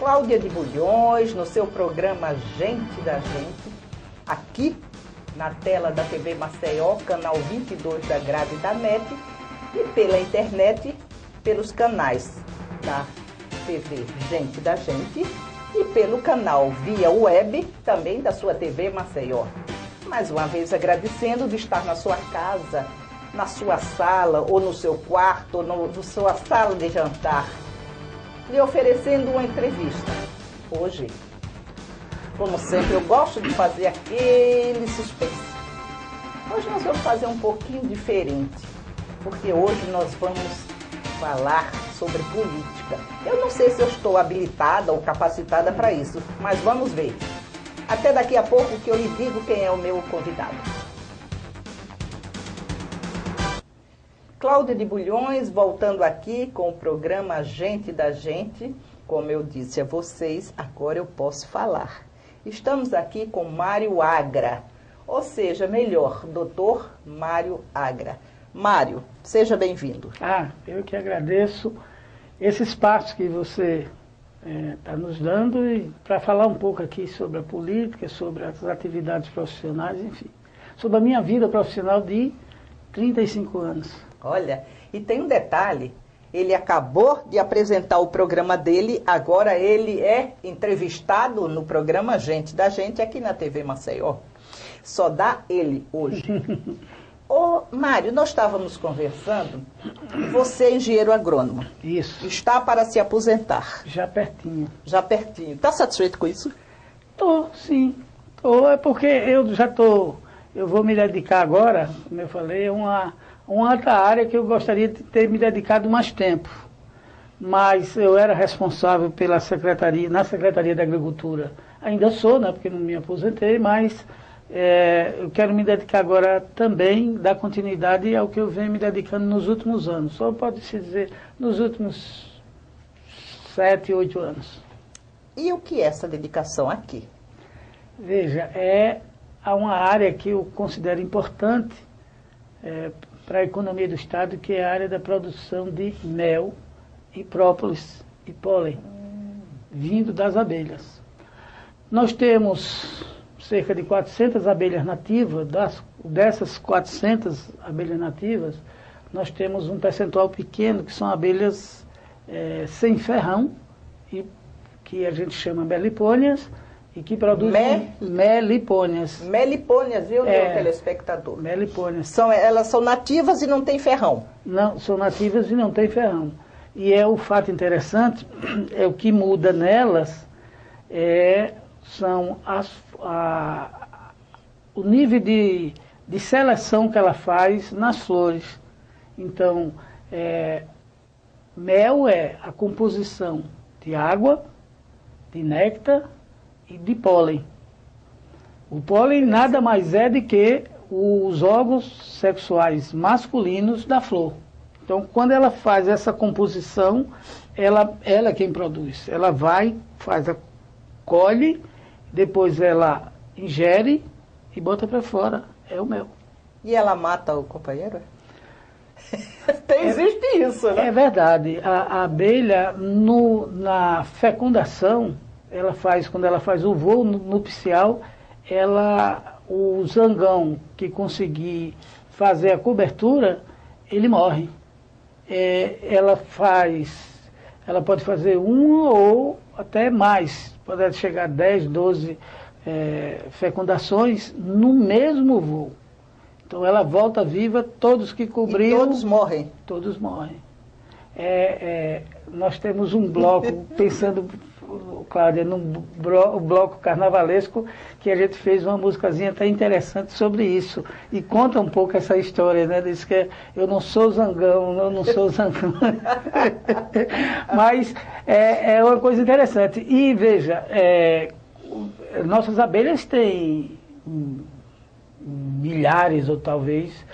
Cláudia de Bulhões, no seu programa Gente da Gente, aqui na tela da TV Maceió, canal 22 da Grade da NET, e pela internet, pelos canais da TV Gente da Gente e pelo canal via web também da sua TV Maceió. Mais uma vez agradecendo de estar na sua casa, na sua sala, ou no seu quarto, ou no, na sua sala de jantar, lhe oferecendo uma entrevista. Hoje, como sempre, eu gosto de fazer aquele suspense. Hoje nós vamos fazer um pouquinho diferente, porque hoje nós vamos falar sobre política. Eu não sei se eu estou habilitada ou capacitada para isso, mas vamos ver. Até daqui a pouco que eu lhe digo quem é o meu convidado. Cláudia de Bulhões, voltando aqui com o programa Gente da Gente. Como eu disse a vocês, agora eu posso falar. Estamos aqui com Mário Agra, ou seja, melhor, doutor Mário Agra. Mário, seja bem-vindo. Ah, eu que agradeço esse espaço que você está é, nos dando para falar um pouco aqui sobre a política, sobre as atividades profissionais, enfim, sobre a minha vida profissional de 35 anos. Olha, e tem um detalhe, ele acabou de apresentar o programa dele, agora ele é entrevistado no programa Gente da Gente aqui na TV Maceió. Só dá ele hoje. Ô, Mário, nós estávamos conversando, você é engenheiro agrônomo. Isso. Está para se aposentar. Já pertinho. Já pertinho. Está satisfeito com isso? Tô, sim. Tô, é porque eu já tô, eu vou me dedicar agora, como eu falei, a uma uma outra área que eu gostaria de ter me dedicado mais tempo. Mas eu era responsável pela secretaria, na Secretaria da Agricultura. Ainda sou, né, porque não me aposentei, mas é, eu quero me dedicar agora também, dar continuidade ao que eu venho me dedicando nos últimos anos. Só pode-se dizer nos últimos sete, oito anos. E o que é essa dedicação aqui? Veja, é uma área que eu considero importante é, para a economia do Estado, que é a área da produção de mel e própolis e pólen, vindo das abelhas. Nós temos cerca de 400 abelhas nativas, das, dessas 400 abelhas nativas, nós temos um percentual pequeno que são abelhas é, sem ferrão, e, que a gente chama melipônias, e que produzem Me... melipônias. Melipônias, viu, é, meu telespectador? Melipônias. São, elas são nativas e não tem ferrão. Não, são nativas e não tem ferrão. E é o fato interessante, é o que muda nelas, é, são as, a, o nível de, de seleção que ela faz nas flores. Então, é, mel é a composição de água, de néctar de pólen. O pólen nada mais é do que os órgãos sexuais masculinos da flor. Então, quando ela faz essa composição, ela, ela é quem produz. Ela vai, faz a colhe, depois ela ingere e bota para fora. É o mel. E ela mata o companheiro? Tem, existe isso, né? É verdade. A, a abelha, no, na fecundação, ela faz, quando ela faz o voo nupcial, ela, o zangão que conseguir fazer a cobertura, ele morre. É, ela faz, ela pode fazer uma ou até mais, pode chegar a 10, 12 é, fecundações no mesmo voo. Então ela volta viva, todos que cobriram. E todos morrem. Todos morrem. É, é, nós temos um bloco pensando Cláudia, no bloco carnavalesco, que a gente fez uma musicazinha até interessante sobre isso. E conta um pouco essa história, né? Diz que eu não sou zangão, eu não sou zangão. Mas é, é, uma coisa interessante. E veja, é, nossas abelhas têm milhares ou talvez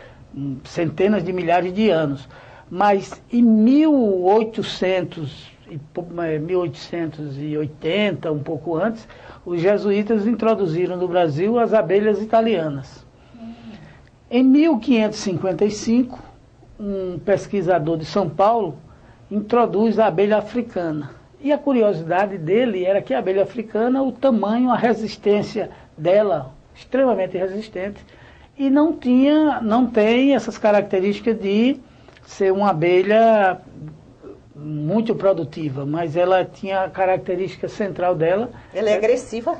centenas de milhares de anos. Mas em 1800 1880, um pouco antes, os jesuítas introduziram no Brasil as abelhas italianas. Em 1555, um pesquisador de São Paulo introduz a abelha africana. E a curiosidade dele era que a abelha africana, o tamanho, a resistência dela, extremamente resistente, e não tinha, não tem essas características de ser uma abelha muito produtiva, mas ela tinha a característica central dela. Ela é agressiva?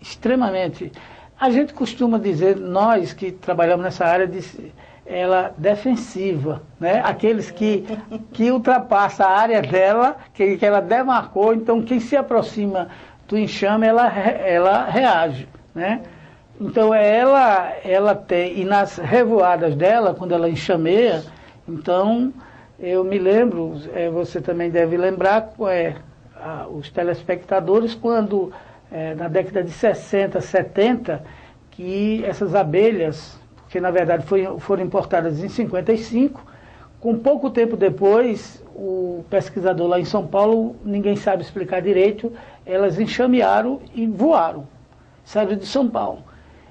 Extremamente. A gente costuma dizer, nós que trabalhamos nessa área, de, ela defensiva, né? Aqueles que, que ultrapassa a área dela, que, que ela demarcou, então quem se aproxima do enxame, ela, ela reage, né? Então ela, ela tem, e nas revoadas dela, quando ela enxameia, então eu me lembro, é, você também deve lembrar, é, a, os telespectadores, quando é, na década de 60, 70, que essas abelhas, porque na verdade foi, foram importadas em 55, com pouco tempo depois, o pesquisador lá em São Paulo, ninguém sabe explicar direito, elas enxamearam e voaram, saíram de São Paulo.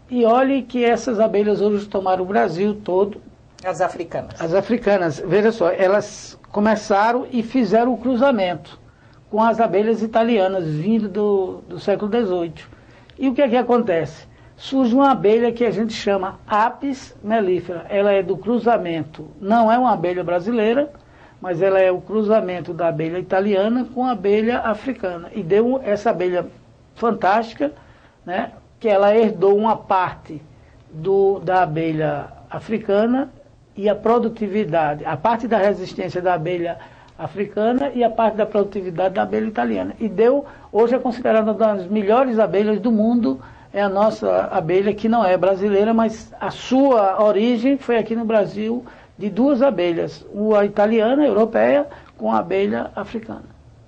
E olhe que essas abelhas hoje tomaram o Brasil todo, as africanas. As africanas, veja só, elas começaram e fizeram o cruzamento com as abelhas italianas vindo do, do século XVIII. E o que é que acontece? Surge uma abelha que a gente chama Apis mellifera. Ela é do cruzamento, não é uma abelha brasileira, mas ela é o cruzamento da abelha italiana com a abelha africana. E deu essa abelha fantástica, né, que ela herdou uma parte do, da abelha africana e a produtividade, a parte da resistência da abelha africana e a parte da produtividade da abelha italiana. E deu, hoje é considerada uma das melhores abelhas do mundo, é a nossa abelha que não é brasileira, mas a sua origem foi aqui no Brasil de duas abelhas, a italiana, europeia, com a abelha africana.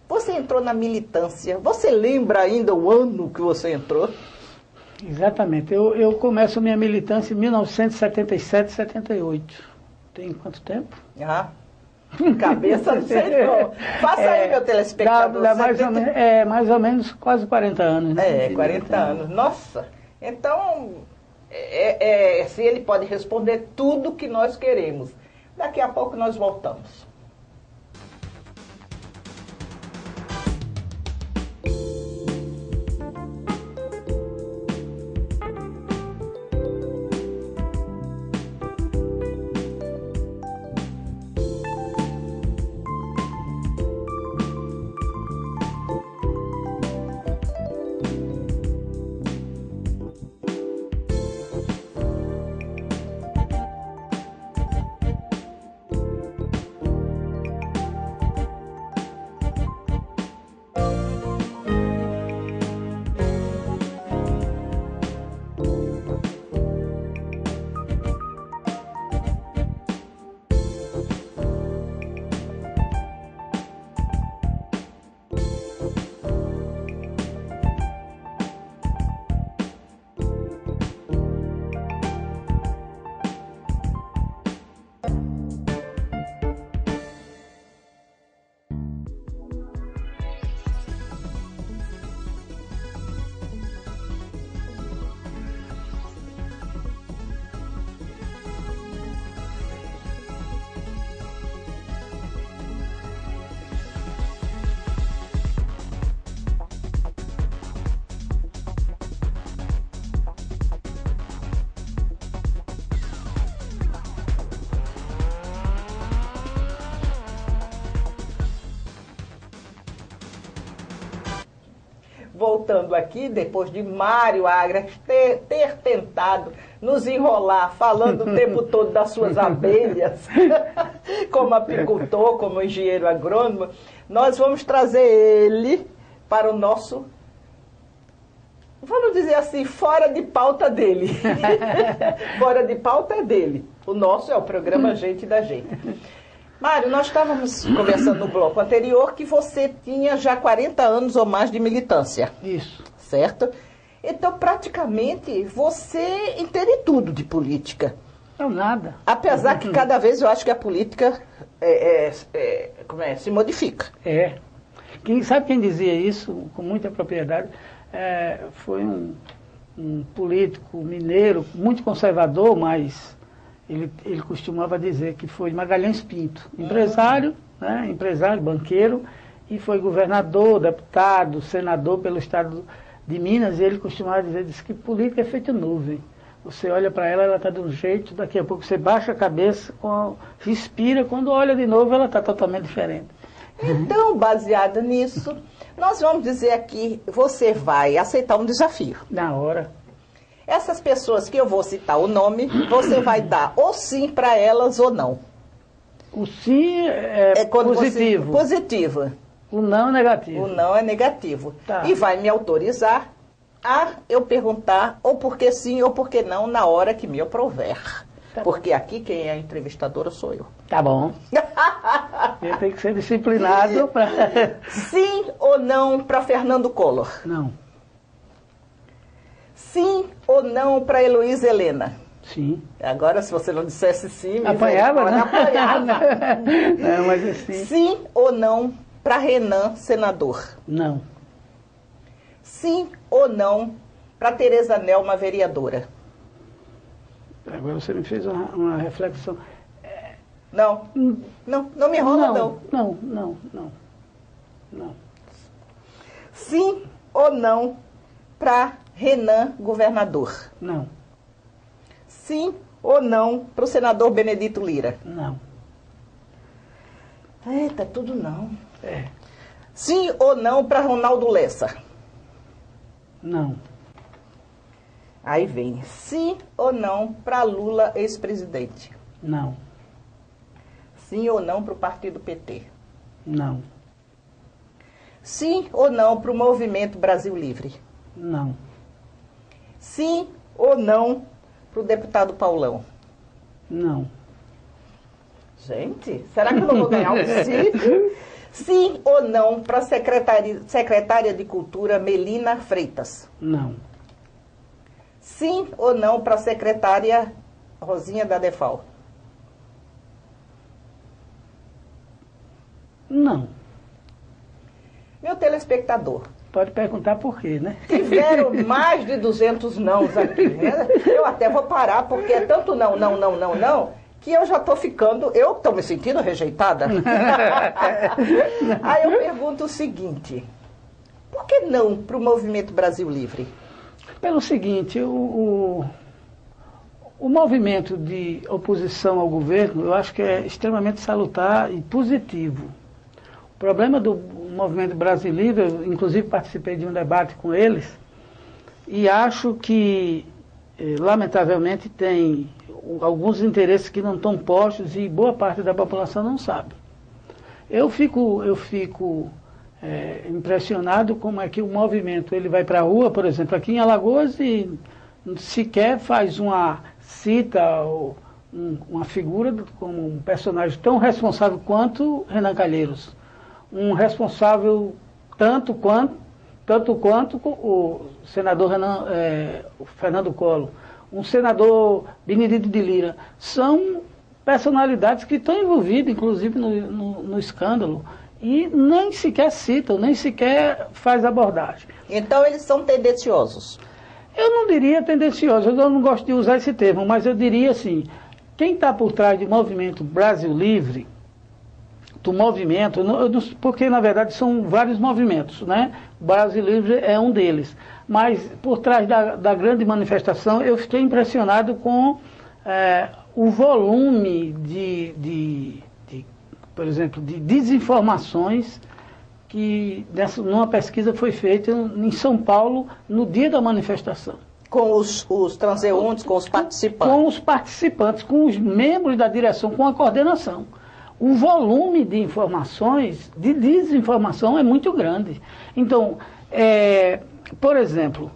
Você entrou na militância, você lembra ainda o ano que você entrou? Exatamente, eu, eu começo minha militância em 1977, 78 tem quanto tempo? Ah, cabeça não sei não. Faça é, aí, meu telespectador. Dá, dá mais, ou menos, é, mais ou menos quase 40 anos, né? É, 40 anos. Nossa, então, é, é, se ele pode responder tudo que nós queremos. Daqui a pouco nós voltamos. Voltando aqui, depois de Mário Agra ter, ter tentado nos enrolar, falando o tempo todo das suas abelhas, como apicultor, como engenheiro agrônomo, nós vamos trazer ele para o nosso vamos dizer assim, fora de pauta dele. fora de pauta é dele. O nosso é o programa Gente da Gente. Mário, nós estávamos conversando no bloco anterior que você tinha já 40 anos ou mais de militância. Isso. Certo? Então, praticamente, você entende tudo de política. Não, nada. Apesar que cada vez eu acho que a política é, é, é, como é, se modifica. É. Quem, sabe quem dizia isso com muita propriedade? É, foi um, um político mineiro, muito conservador, mas ele, ele costumava dizer que foi Magalhães Pinto, empresário, né, empresário, banqueiro, e foi governador, deputado, senador pelo estado de Minas, ele costumava dizer disse que política é feita nuvem. Você olha para ela, ela está de um jeito, daqui a pouco você baixa a cabeça, respira, quando olha de novo ela está totalmente diferente. Então, baseada nisso, nós vamos dizer aqui, você vai aceitar um desafio. Na hora. Essas pessoas que eu vou citar o nome, você vai dar ou sim para elas ou não. O sim é, é positivo. Você, positivo. O não é negativo. O não é negativo. Tá. E vai me autorizar a eu perguntar ou porque sim ou porque não na hora que me aprover. Tá Porque aqui quem é a entrevistadora sou eu. Tá bom. eu tenho que ser disciplinado para. Sim ou não para Fernando Collor? Não. Sim ou não para Heloísa Helena? Sim. Agora, se você não dissesse sim, apanhava, né? apanhava. não, mas assim. Sim ou não para Renan, senador? Não. Sim ou não para Tereza Nelma, vereadora? Agora você me fez uma, uma reflexão. Não. Não, não me enrola, não. Não, não, não, não. não. Sim ou não para Renan, governador? Não. Sim ou não para o senador Benedito Lira? Não. Eita, tudo não. É. Sim ou não para Ronaldo Lessa? Não. Aí vem, sim ou não para Lula, ex-presidente? Não. Sim ou não para o partido PT? Não. Sim ou não para o Movimento Brasil Livre? Não. Sim ou não para o deputado Paulão? Não. Gente, será que eu não vou ganhar um sim? Sim ou não para a secretária de Cultura Melina Freitas? Não. Sim ou não para a secretária Rosinha da Defal? Não. Meu telespectador. Pode perguntar por quê, né? Tiveram mais de 200 nãos aqui. Né? Eu até vou parar, porque é tanto não, não, não, não, não, que eu já estou ficando, eu estou me sentindo rejeitada. Aí eu pergunto o seguinte, por que não para o Movimento Brasil Livre? Pelo seguinte, o, o, o movimento de oposição ao governo, eu acho que é extremamente salutar e positivo. O problema do movimento brasileiro, eu, inclusive participei de um debate com eles, e acho que, eh, lamentavelmente, tem alguns interesses que não estão postos e boa parte da população não sabe. Eu fico, eu fico é, impressionado como é que o movimento ele vai para a rua, por exemplo, aqui em Alagoas e sequer faz uma cita ou um, uma figura como um personagem tão responsável quanto Renan Calheiros, um responsável tanto quanto tanto quanto o senador Renan, é, o Fernando Collor, um senador Benedito de Lira, são personalidades que estão envolvidas, inclusive, no, no, no escândalo e nem sequer citam, nem sequer faz abordagem. Então eles são tendenciosos? Eu não diria tendencioso, eu não gosto de usar esse termo, mas eu diria assim, quem está por trás do movimento Brasil Livre, do movimento, porque na verdade são vários movimentos, né? O Brasil Livre é um deles. Mas por trás da, da grande manifestação eu fiquei impressionado com é, o volume de, de por exemplo, de desinformações que nessa, numa pesquisa foi feita em São Paulo no dia da manifestação. Com os, os transeuntes, com os participantes? Com os participantes, com os membros da direção, com a coordenação. O volume de informações, de desinformação é muito grande. Então, é, por exemplo,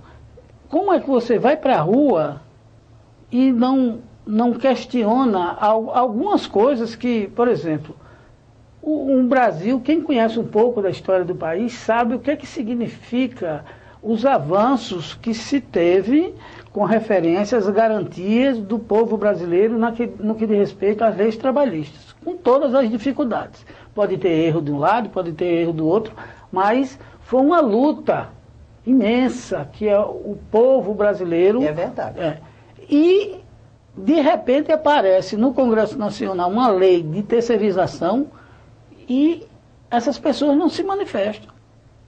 como é que você vai para a rua e não, não questiona algumas coisas que, por exemplo, o, Brasil, quem conhece um pouco da história do país, sabe o que, é que significa os avanços que se teve com referência às garantias do povo brasileiro que, no que diz respeito às leis trabalhistas, com todas as dificuldades. Pode ter erro de um lado, pode ter erro do outro, mas foi uma luta imensa que é o povo brasileiro. É verdade. É, e, de repente, aparece no Congresso Nacional uma lei de terceirização e essas pessoas não se manifestam.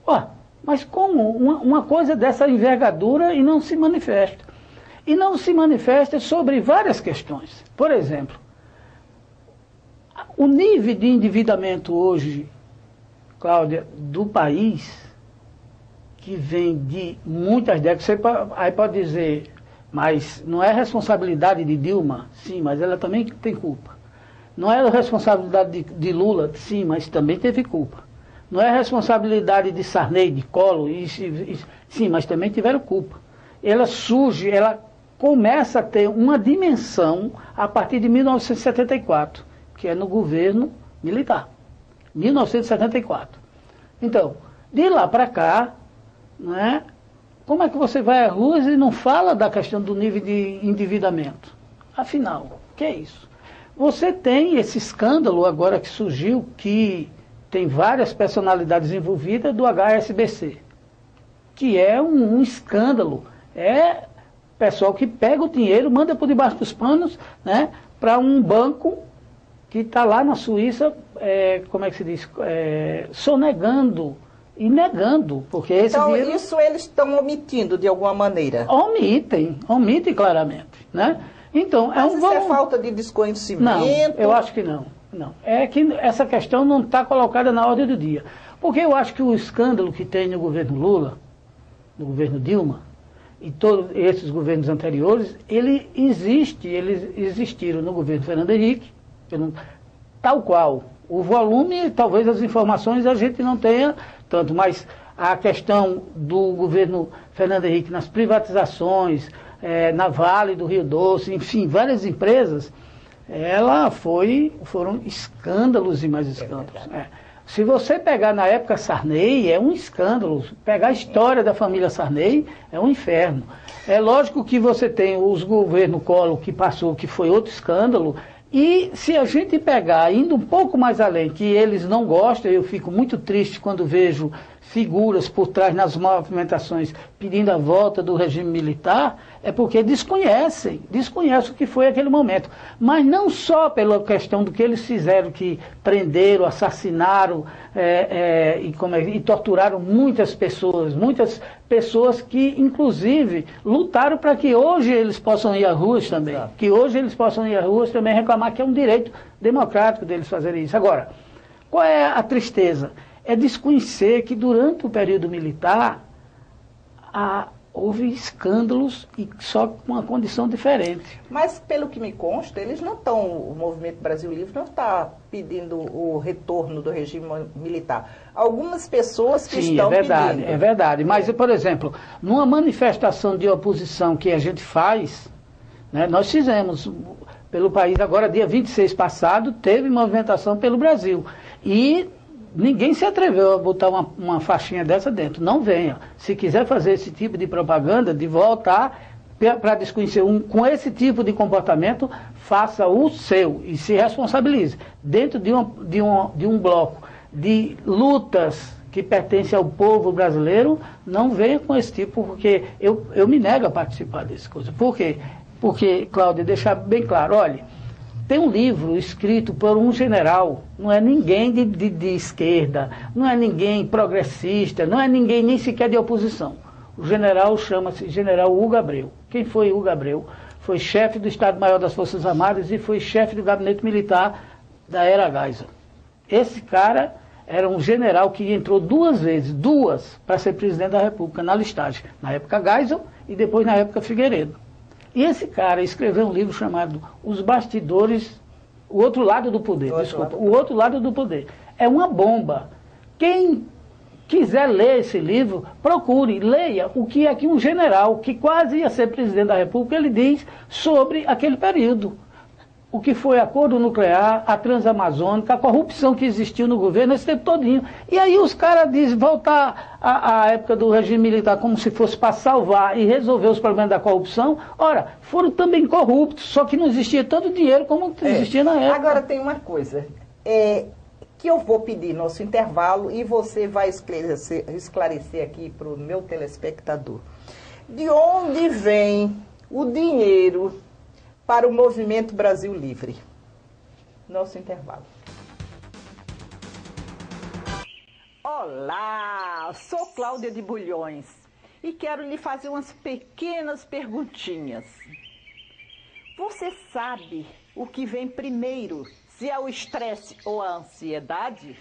Ué, mas como uma, uma coisa dessa envergadura e não se manifesta? E não se manifesta sobre várias questões. Por exemplo, o nível de endividamento hoje, Cláudia, do país, que vem de muitas décadas, você aí pode dizer, mas não é responsabilidade de Dilma, sim, mas ela também tem culpa. Não é responsabilidade de, de Lula, sim, mas também teve culpa. Não é responsabilidade de Sarney, de Collor, e, e, sim, mas também tiveram culpa. Ela surge, ela começa a ter uma dimensão a partir de 1974, que é no governo militar. 1974. Então, de lá para cá, né, como é que você vai às ruas e não fala da questão do nível de endividamento? Afinal, o que é isso? Você tem esse escândalo agora que surgiu, que tem várias personalidades envolvidas do HSBC, que é um, um escândalo. É pessoal que pega o dinheiro, manda por debaixo dos panos, né, para um banco que está lá na Suíça, é, como é que se diz, é, sonegando e negando, porque esse então, dinheiro... isso eles estão omitindo de alguma maneira? Omitem, omitem claramente, né? Então, Mas é um... Isso é falta de desconhecimento? Não, eu acho que não. Não, é que essa questão não está colocada na ordem do dia. Porque eu acho que o escândalo que tem no governo Lula, no governo Dilma, e todos esses governos anteriores, ele existe, eles existiram no governo Fernando Henrique, tal qual. O volume, talvez as informações a gente não tenha tanto, mas a questão do governo Fernando Henrique nas privatizações, é, na Vale do Rio Doce, enfim, várias empresas, ela foi, foram escândalos e mais é escândalos. É Se você pegar na época Sarney, é um escândalo. Pegar a história da família Sarney é um inferno. É lógico que você tem os governos Collor que passou, que foi outro escândalo. E se a gente pegar, indo um pouco mais além, que eles não gostam, eu fico muito triste quando vejo figuras por trás nas movimentações pedindo a volta do regime militar, é porque desconhecem, desconhecem o que foi aquele momento. Mas não só pela questão do que eles fizeram, que prenderam, assassinaram é, é, e, é, e torturaram muitas pessoas, muitas pessoas que, inclusive, lutaram para que hoje eles possam ir às ruas também. Exato. Que hoje eles possam ir às ruas também reclamar que é um direito democrático deles fazerem isso. Agora, qual é a tristeza? É desconhecer que durante o período militar a, houve escândalos e só com uma condição diferente. Mas pelo que me consta, eles não estão, o Movimento Brasil Livre não está pedindo o retorno do regime militar. Algumas pessoas que Sim, estão é verdade, pedindo. é verdade. Mas, por exemplo, numa manifestação de oposição que a gente faz, né, nós fizemos pelo país agora, dia 26 passado, teve movimentação pelo Brasil. E Ninguém se atreveu a botar uma, uma faixinha dessa dentro. Não venha. Se quiser fazer esse tipo de propaganda, de voltar para desconhecer um com esse tipo de comportamento, faça o seu e se responsabilize. Dentro de um, de um, de um bloco de lutas que pertence ao povo brasileiro, não venha com esse tipo, porque eu, eu me nego a participar dessas coisas. Por quê? Porque, Cláudia, deixar bem claro, olha tem um livro escrito por um general, não é ninguém de, de, de, esquerda, não é ninguém progressista, não é ninguém nem sequer de oposição. O general chama-se General Hugo Abreu. Quem foi Hugo Abreu? Foi chefe do Estado-Maior das Forças Armadas e foi chefe do gabinete militar da era Geisel. Esse cara era um general que entrou duas vezes, duas, para ser presidente da República na listagem. Na época Geisel e depois na época Figueiredo. E esse cara escreveu um livro chamado Os Bastidores, o outro lado do poder, o desculpa, o outro lado do poder. É uma bomba. Quem quiser ler esse livro, procure, leia o que é que um general, que quase ia ser presidente da República, ele diz sobre aquele período o que foi acordo nuclear, a transamazônica, a corrupção que existiu no governo esse tempo todinho. E aí os caras dizem voltar à, à, época do regime militar como se fosse para salvar e resolver os problemas da corrupção. Ora, foram também corruptos, só que não existia tanto dinheiro como é. existia na época. Agora tem uma coisa, é, que eu vou pedir nosso intervalo e você vai esclarecer, esclarecer aqui para o meu telespectador. De onde vem o dinheiro para o Movimento Brasil Livre. Nosso intervalo. Olá, sou Cláudia de Bulhões e quero lhe fazer umas pequenas perguntinhas. Você sabe o que vem primeiro, se é o estresse ou a ansiedade?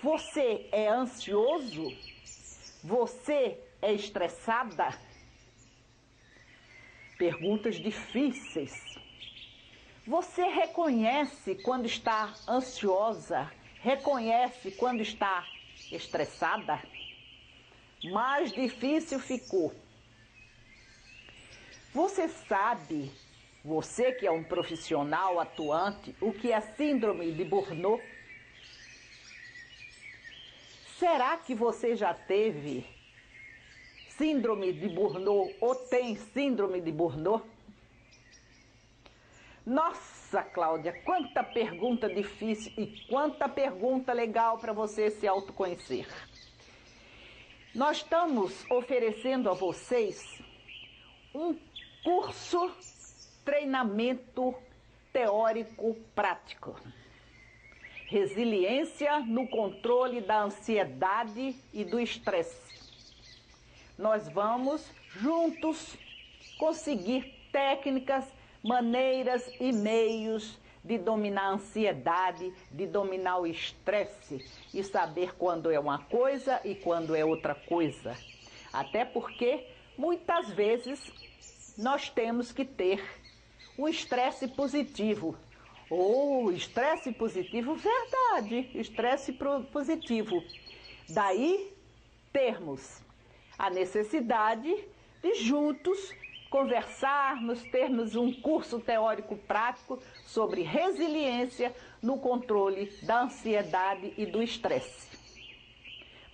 Você é ansioso? Você é estressada? Perguntas difíceis. Você reconhece quando está ansiosa? Reconhece quando está estressada? Mais difícil ficou. Você sabe, você que é um profissional atuante, o que é síndrome de Burnout? Será que você já teve síndrome de Burnout ou tem síndrome de Burnout? Nossa, Cláudia, quanta pergunta difícil e quanta pergunta legal para você se autoconhecer. Nós estamos oferecendo a vocês um curso treinamento teórico prático. Resiliência no controle da ansiedade e do estresse. Nós vamos juntos conseguir técnicas, maneiras e meios de dominar a ansiedade, de dominar o estresse e saber quando é uma coisa e quando é outra coisa. Até porque muitas vezes nós temos que ter um estresse positivo ou oh, estresse positivo, verdade, estresse positivo. Daí termos a necessidade de juntos conversarmos, termos um curso teórico prático sobre resiliência no controle da ansiedade e do estresse.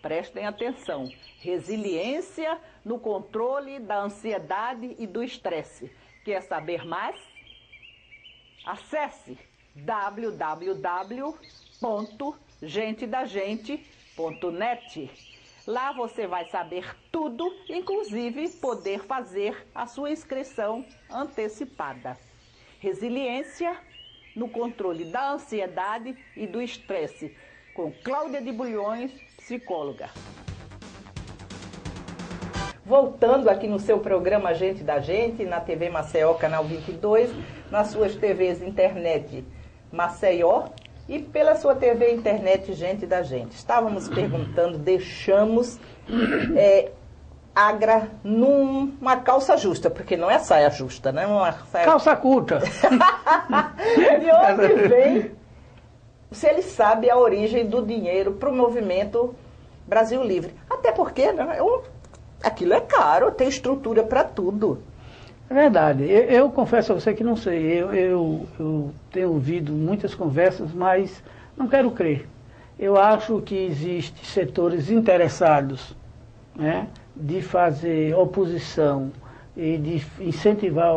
Prestem atenção, resiliência no controle da ansiedade e do estresse. Quer saber mais? Acesse www.gentedagente.net. Lá você vai saber tudo, inclusive poder fazer a sua inscrição antecipada. Resiliência no controle da ansiedade e do estresse, com Cláudia de Bulhões, psicóloga. Voltando aqui no seu programa Gente da Gente, na TV Maceió, canal 22, nas suas TVs internet Maceió e pela sua TV internet Gente da Gente. Estávamos perguntando, deixamos é, Agra numa calça justa, porque não é saia justa, né? Uma saia... Calça curta. De onde vem, se ele sabe a origem do dinheiro para o movimento Brasil Livre. Até porque né, aquilo é caro, tem estrutura para tudo. É verdade. Eu, eu, confesso a você que não sei. Eu, eu, eu tenho ouvido muitas conversas, mas não quero crer. Eu acho que existem setores interessados né, de fazer oposição e de incentivar.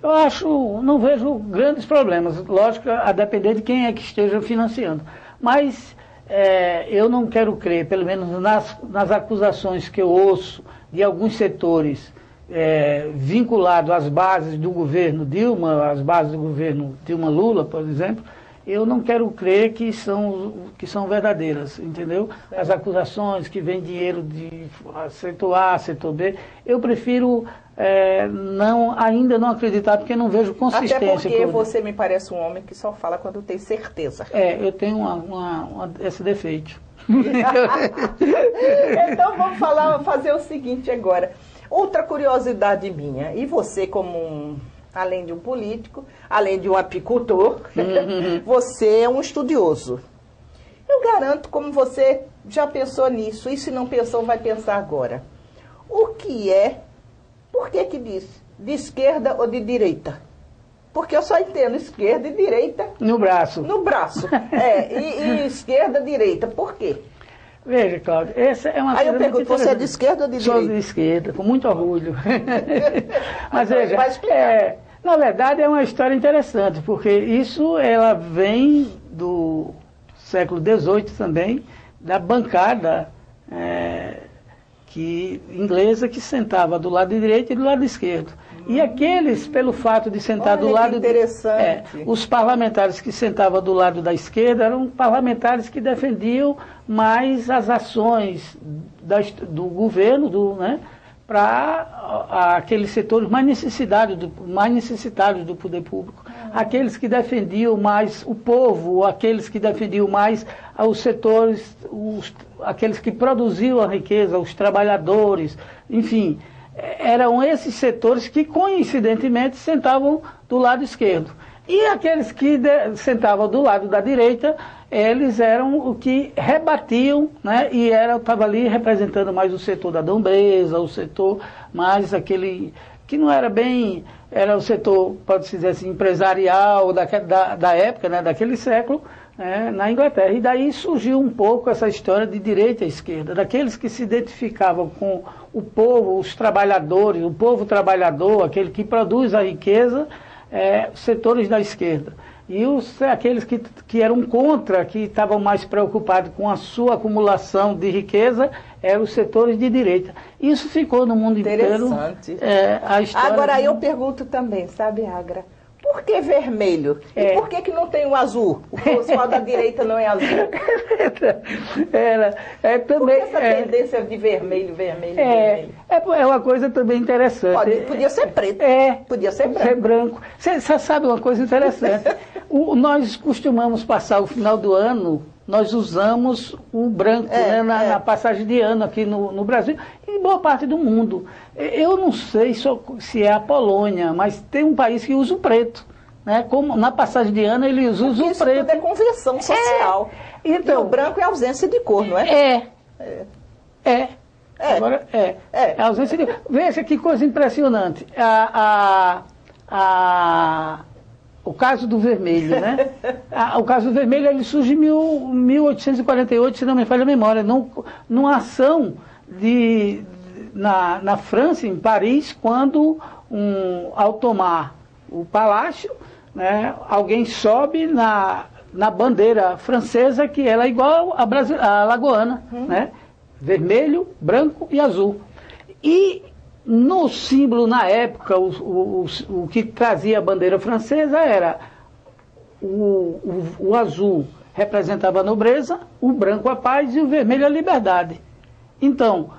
Eu acho, não vejo grandes problemas, lógico, a depender de quem é que esteja financiando. Mas é, eu não quero crer, pelo menos nas, nas acusações que eu ouço de alguns setores é, vinculado às bases do governo Dilma, às bases do governo Dilma Lula, por exemplo, eu não quero crer que são, que são verdadeiras, entendeu? As acusações que vem dinheiro de setor A, setor B, eu prefiro é, não, ainda não acreditar, porque não vejo consistência. Até porque você me parece um homem que só fala quando tem certeza. É, eu tenho uma, uma, uma, esse defeito. então vamos falar, fazer o seguinte agora. Outra curiosidade minha, e você como um, além de um político, além de um apicultor, uhum. você é um estudioso. Eu garanto, como você já pensou nisso, e se não pensou, vai pensar agora. O que é, por que que diz, de esquerda ou de direita? Porque eu só entendo esquerda e direita. No braço. No braço. É, e, e esquerda, direita. Por quê? Veja, Cláudio, essa é uma Aí eu pergunto, você é de esquerda ou de direita? Sou de esquerda, com muito orgulho. Mas veja, é, na verdade é uma história interessante, porque isso ela vem do século XVIII também, da bancada é, que, inglesa que sentava do lado direito e do lado esquerdo. E aqueles, pelo fato de sentar Olha do lado. interessante. É, os parlamentares que sentavam do lado da esquerda eram parlamentares que defendiam mais as ações da, do governo, do, né, para aqueles setores mais necessitados, do, mais necessitados do poder público. Ah. Aqueles que defendiam mais o povo, aqueles que defendiam mais os setores, os, aqueles que produziam a riqueza, os trabalhadores, enfim, eram esses setores que coincidentemente sentavam do lado esquerdo. E aqueles que sentavam do lado da direita, eles eram o que rebatiam, né? E estava ali representando mais o setor da dombreza, o setor mais aquele que não era bem, era o setor, pode-se dizer assim, empresarial da, da, da época, né? daquele século, né? na Inglaterra. E daí surgiu um pouco essa história de direita e esquerda, daqueles que se identificavam com o povo, os trabalhadores, o povo trabalhador, aquele que produz a riqueza, é, setores da esquerda. E os, aqueles que, que eram contra, que estavam mais preocupados com a sua acumulação de riqueza, eram os setores de direita. Isso ficou no mundo inteiro. Interessante. É, Agora de... eu pergunto também, sabe, Agra? Por que vermelho? É. E por que, que não tem o azul? O pessoal da direita não é azul? Era, é também. Por que essa é, tendência de vermelho, vermelho, é, vermelho? É, é uma coisa também interessante. Pode, podia ser preto. É. Podia ser branco. Ser branco. Você sabe uma coisa interessante? o, nós costumamos passar o final do ano nós usamos o branco é, né, na, é. na, passagem de ano aqui no, no, Brasil e em boa parte do mundo. Eu não sei se é a Polônia, mas tem um país que usa o preto. Né? Como na passagem de ano eles usam o preto. Isso é conversão social. É. Então, e o branco é ausência de cor, não é? É. É. é. é. Agora, é. é. é ausência de Veja que coisa impressionante. A, a, a o caso do vermelho, né? o caso do vermelho ele surge em 1848, se não me falha a memória, num, numa ação de, na, na França, em Paris, quando, um, ao tomar o palácio, né, alguém sobe na, na bandeira francesa, que ela é igual a, Brasil, a lagoana, uhum. né? vermelho, branco e azul. E no símbolo, na época, o, o, o, o que trazia a bandeira francesa era o, o, o azul representava a nobreza, o branco a paz e o vermelho a liberdade. Então,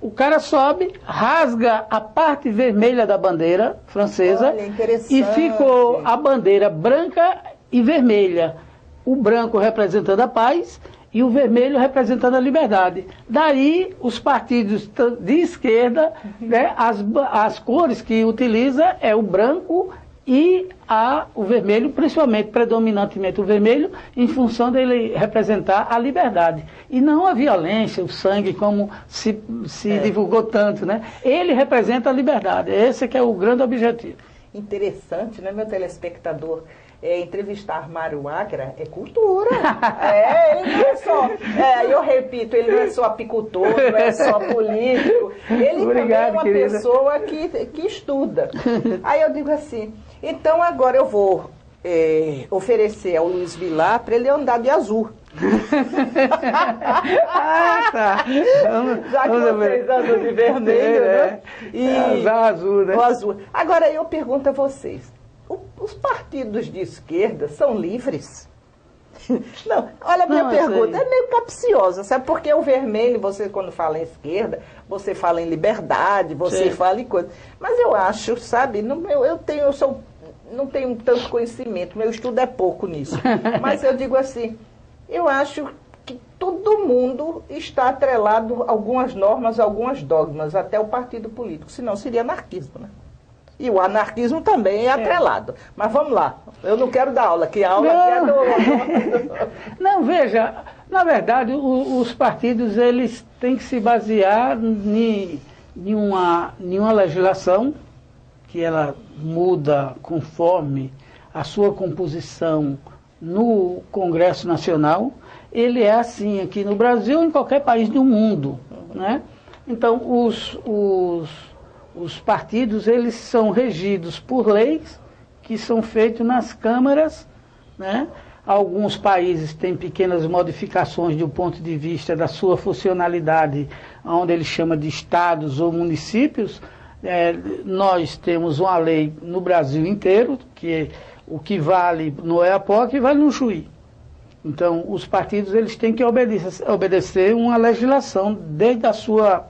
o cara sobe, rasga a parte vermelha da bandeira francesa Olha, e ficou a bandeira branca e vermelha. O branco representando a paz e o vermelho representando a liberdade. Daí, os partidos de esquerda, né, as, as cores que utiliza é o branco e a, o vermelho, principalmente, predominantemente o vermelho, em função dele representar a liberdade. E não a violência, o sangue, como se, se é. divulgou tanto. Né? Ele representa a liberdade. Esse que é o grande objetivo. Interessante, né, meu telespectador? É, entrevistar Mário Agra é cultura. é, ele não é só, é, eu repito, ele não é só apicultor, não é só político. Ele Obrigado, também é uma querida. pessoa que, que estuda. Aí eu digo assim, então agora eu vou é, oferecer ao Luiz Vilar para ele andar de azul. ah, tá. Vamos, Já que vamos vocês ver. andam de vermelho, é, né? E, azul, né? O azul. Agora eu pergunto a vocês, os partidos de esquerda são livres? Não, olha a minha Não, pergunta, é meio capciosa, sabe? Porque o vermelho, você quando fala em esquerda, você fala em liberdade, você Sim. fala em coisa. Mas eu acho, sabe, não, eu, eu tenho, eu sou, não tenho tanto conhecimento, meu estudo é pouco nisso. Mas eu digo assim, eu acho que todo mundo está atrelado a algumas normas, a algumas dogmas, até o partido político, senão seria anarquismo, né? E o anarquismo também é, é atrelado. Mas vamos lá, eu não quero dar aula, que a aula não. é do... não, veja, na verdade, o, os partidos eles têm que se basear em, em, uma, em uma legislação que ela muda conforme a sua composição no Congresso Nacional. Ele é assim aqui no Brasil, em qualquer país do mundo. Né? Então, os, os os partidos eles são regidos por leis que são feitas nas câmaras, né? Alguns países têm pequenas modificações do ponto de vista da sua funcionalidade, onde ele chama de estados ou municípios, é, nós temos uma lei no Brasil inteiro, que o que vale no EAPOC vale no Chuí. Então, os partidos eles têm que obedecer, obedecer uma legislação desde a sua,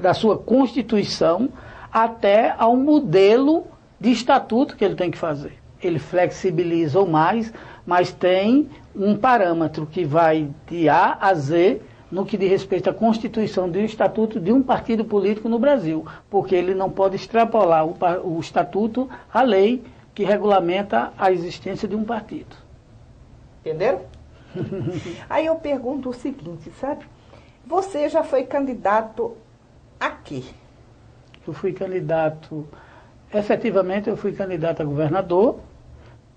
da sua constituição até ao modelo de estatuto que ele tem que fazer. Ele flexibiliza ou mais, mas tem um parâmetro que vai de A a Z no que diz respeito à constituição de um estatuto de um partido político no Brasil, porque ele não pode extrapolar o, o estatuto à lei que regulamenta a existência de um partido. Entenderam? Aí eu pergunto o seguinte, sabe? Você já foi candidato a quê? Eu fui candidato, efetivamente eu fui candidato a governador,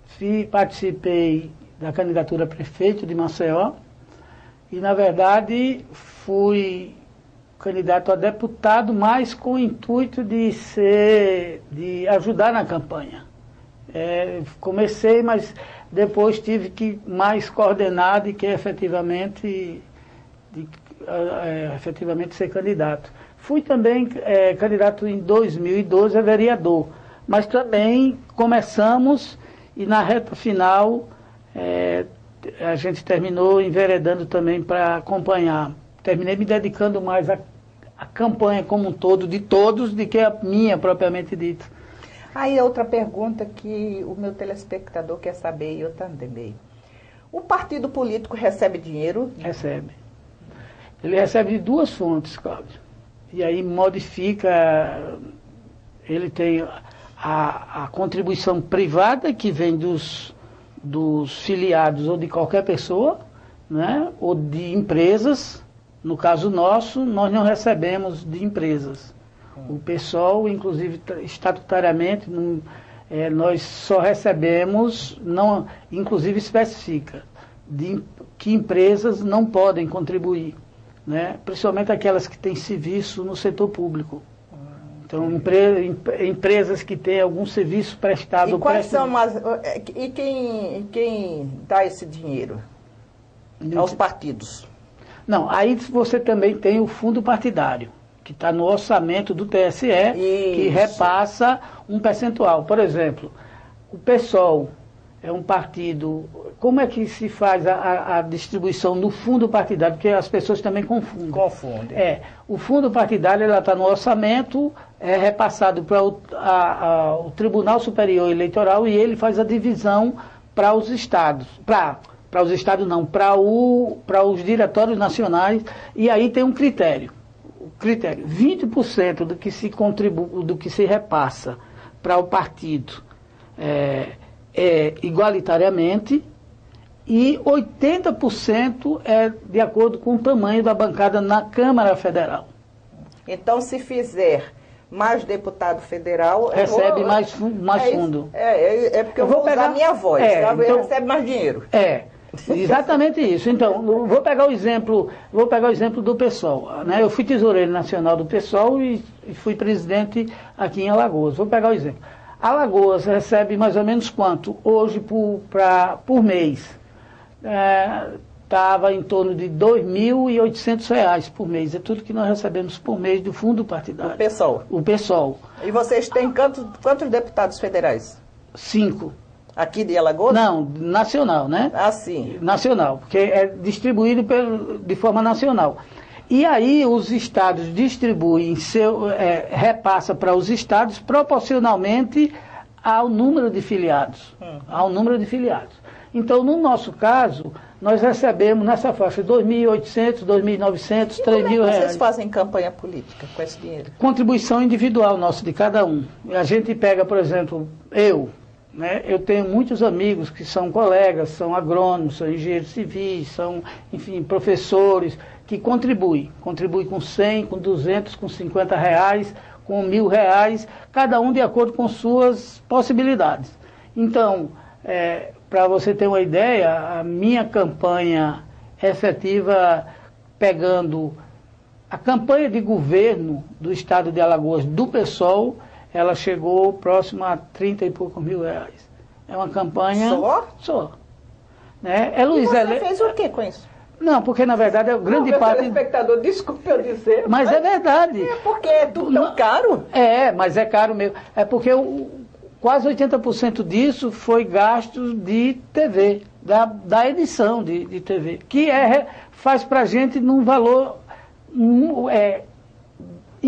fui, participei da candidatura a prefeito de Maceió, e, na verdade, fui candidato a deputado, mas com o intuito de ser, de ajudar na campanha. É, comecei, mas depois tive que mais coordenar de que efetivamente, de, é, efetivamente ser candidato. Fui também é, candidato em 2012 a vereador, mas também começamos e na reta final é, a gente terminou enveredando também para acompanhar. Terminei me dedicando mais à, à campanha como um todo, de todos, do que a minha propriamente dita. Aí outra pergunta que o meu telespectador quer saber e eu também. O partido político recebe dinheiro? Recebe. Ele recebe de duas fontes, Cláudio. E aí modifica, ele tem a, a contribuição privada que vem dos dos filiados ou de qualquer pessoa, né, ou de empresas. No caso nosso, nós não recebemos de empresas. O pessoal, inclusive estatutariamente, não, é, nós só recebemos, não, inclusive especifica, de que empresas não podem contribuir, né, principalmente aquelas que têm serviço no setor público. Então, empre, empresas que têm algum serviço prestado... E quais são as... É, e quem, quem dá esse dinheiro? Aos partidos? Não, aí você também tem o fundo partidário, que está no orçamento do TSE, Isso. que repassa um percentual. Por exemplo, o PSOL é um partido. Como é que se faz a, a, distribuição do fundo partidário? Porque as pessoas também confundem. Confundem. É. O fundo partidário está no orçamento, é repassado para o, o, Tribunal Superior Eleitoral e ele faz a divisão para os estados. Para para os estados não, para os diretórios nacionais, e aí tem um critério. Critério, 20% do que se contribui, do que se repassa para o partido é, é, igualitariamente e 80% é de acordo com o tamanho da bancada na Câmara Federal. Então, se fizer mais deputado federal... Recebe vou, mais, mais é, fundo. É, é, é, porque eu, eu vou, vou pegar a minha voz, é, tá? então, recebe mais dinheiro. É, exatamente isso. Então, vou pegar o exemplo, vou pegar o exemplo do PSOL. Né? Eu fui tesoureiro nacional do PSOL e, e fui presidente aqui em Alagoas. Vou pegar o exemplo. Alagoas recebe mais ou menos quanto? Hoje por, pra, por mês. Estava é, em torno de R$ 2.800 por mês. É tudo que nós recebemos por mês do fundo partidário. O PSOL. O PSOL. E vocês têm quantos, quantos deputados federais? Cinco. Aqui de Alagoas? Não, nacional, né? Ah, sim. Nacional, porque é distribuído pelo, de forma nacional. E aí os estados distribuem, seu, é, repassa para os estados proporcionalmente ao número de filiados. Uhum. Ao número de filiados. Então, no nosso caso, nós recebemos nessa faixa 2.800, 2.900, 3.000 reais. vocês fazem campanha política com esse dinheiro? Contribuição individual nossa, de cada um. A gente pega, por exemplo, eu, né, eu tenho muitos amigos que são colegas, são agrônomos, são engenheiros civis, são, enfim, professores, que contribui. Contribui com 100, com 200, com 50 reais, com mil reais, cada um de acordo com suas possibilidades. Então, é, para você ter uma ideia, a minha campanha efetiva, pegando a campanha de governo do estado de Alagoas do PSOL, ela chegou próximo a 30 e poucos mil reais. É uma campanha. Só? Só. Né? É Luiz, e você fez o que com isso? Não, porque na verdade é grande não, parte. espectador, desculpe eu dizer. Mas, mas é verdade. É porque é tudo tão caro. É, mas é caro mesmo. É porque o, quase 80% disso foi gasto de TV, da, da edição de, de TV, que é, faz para a gente num valor é,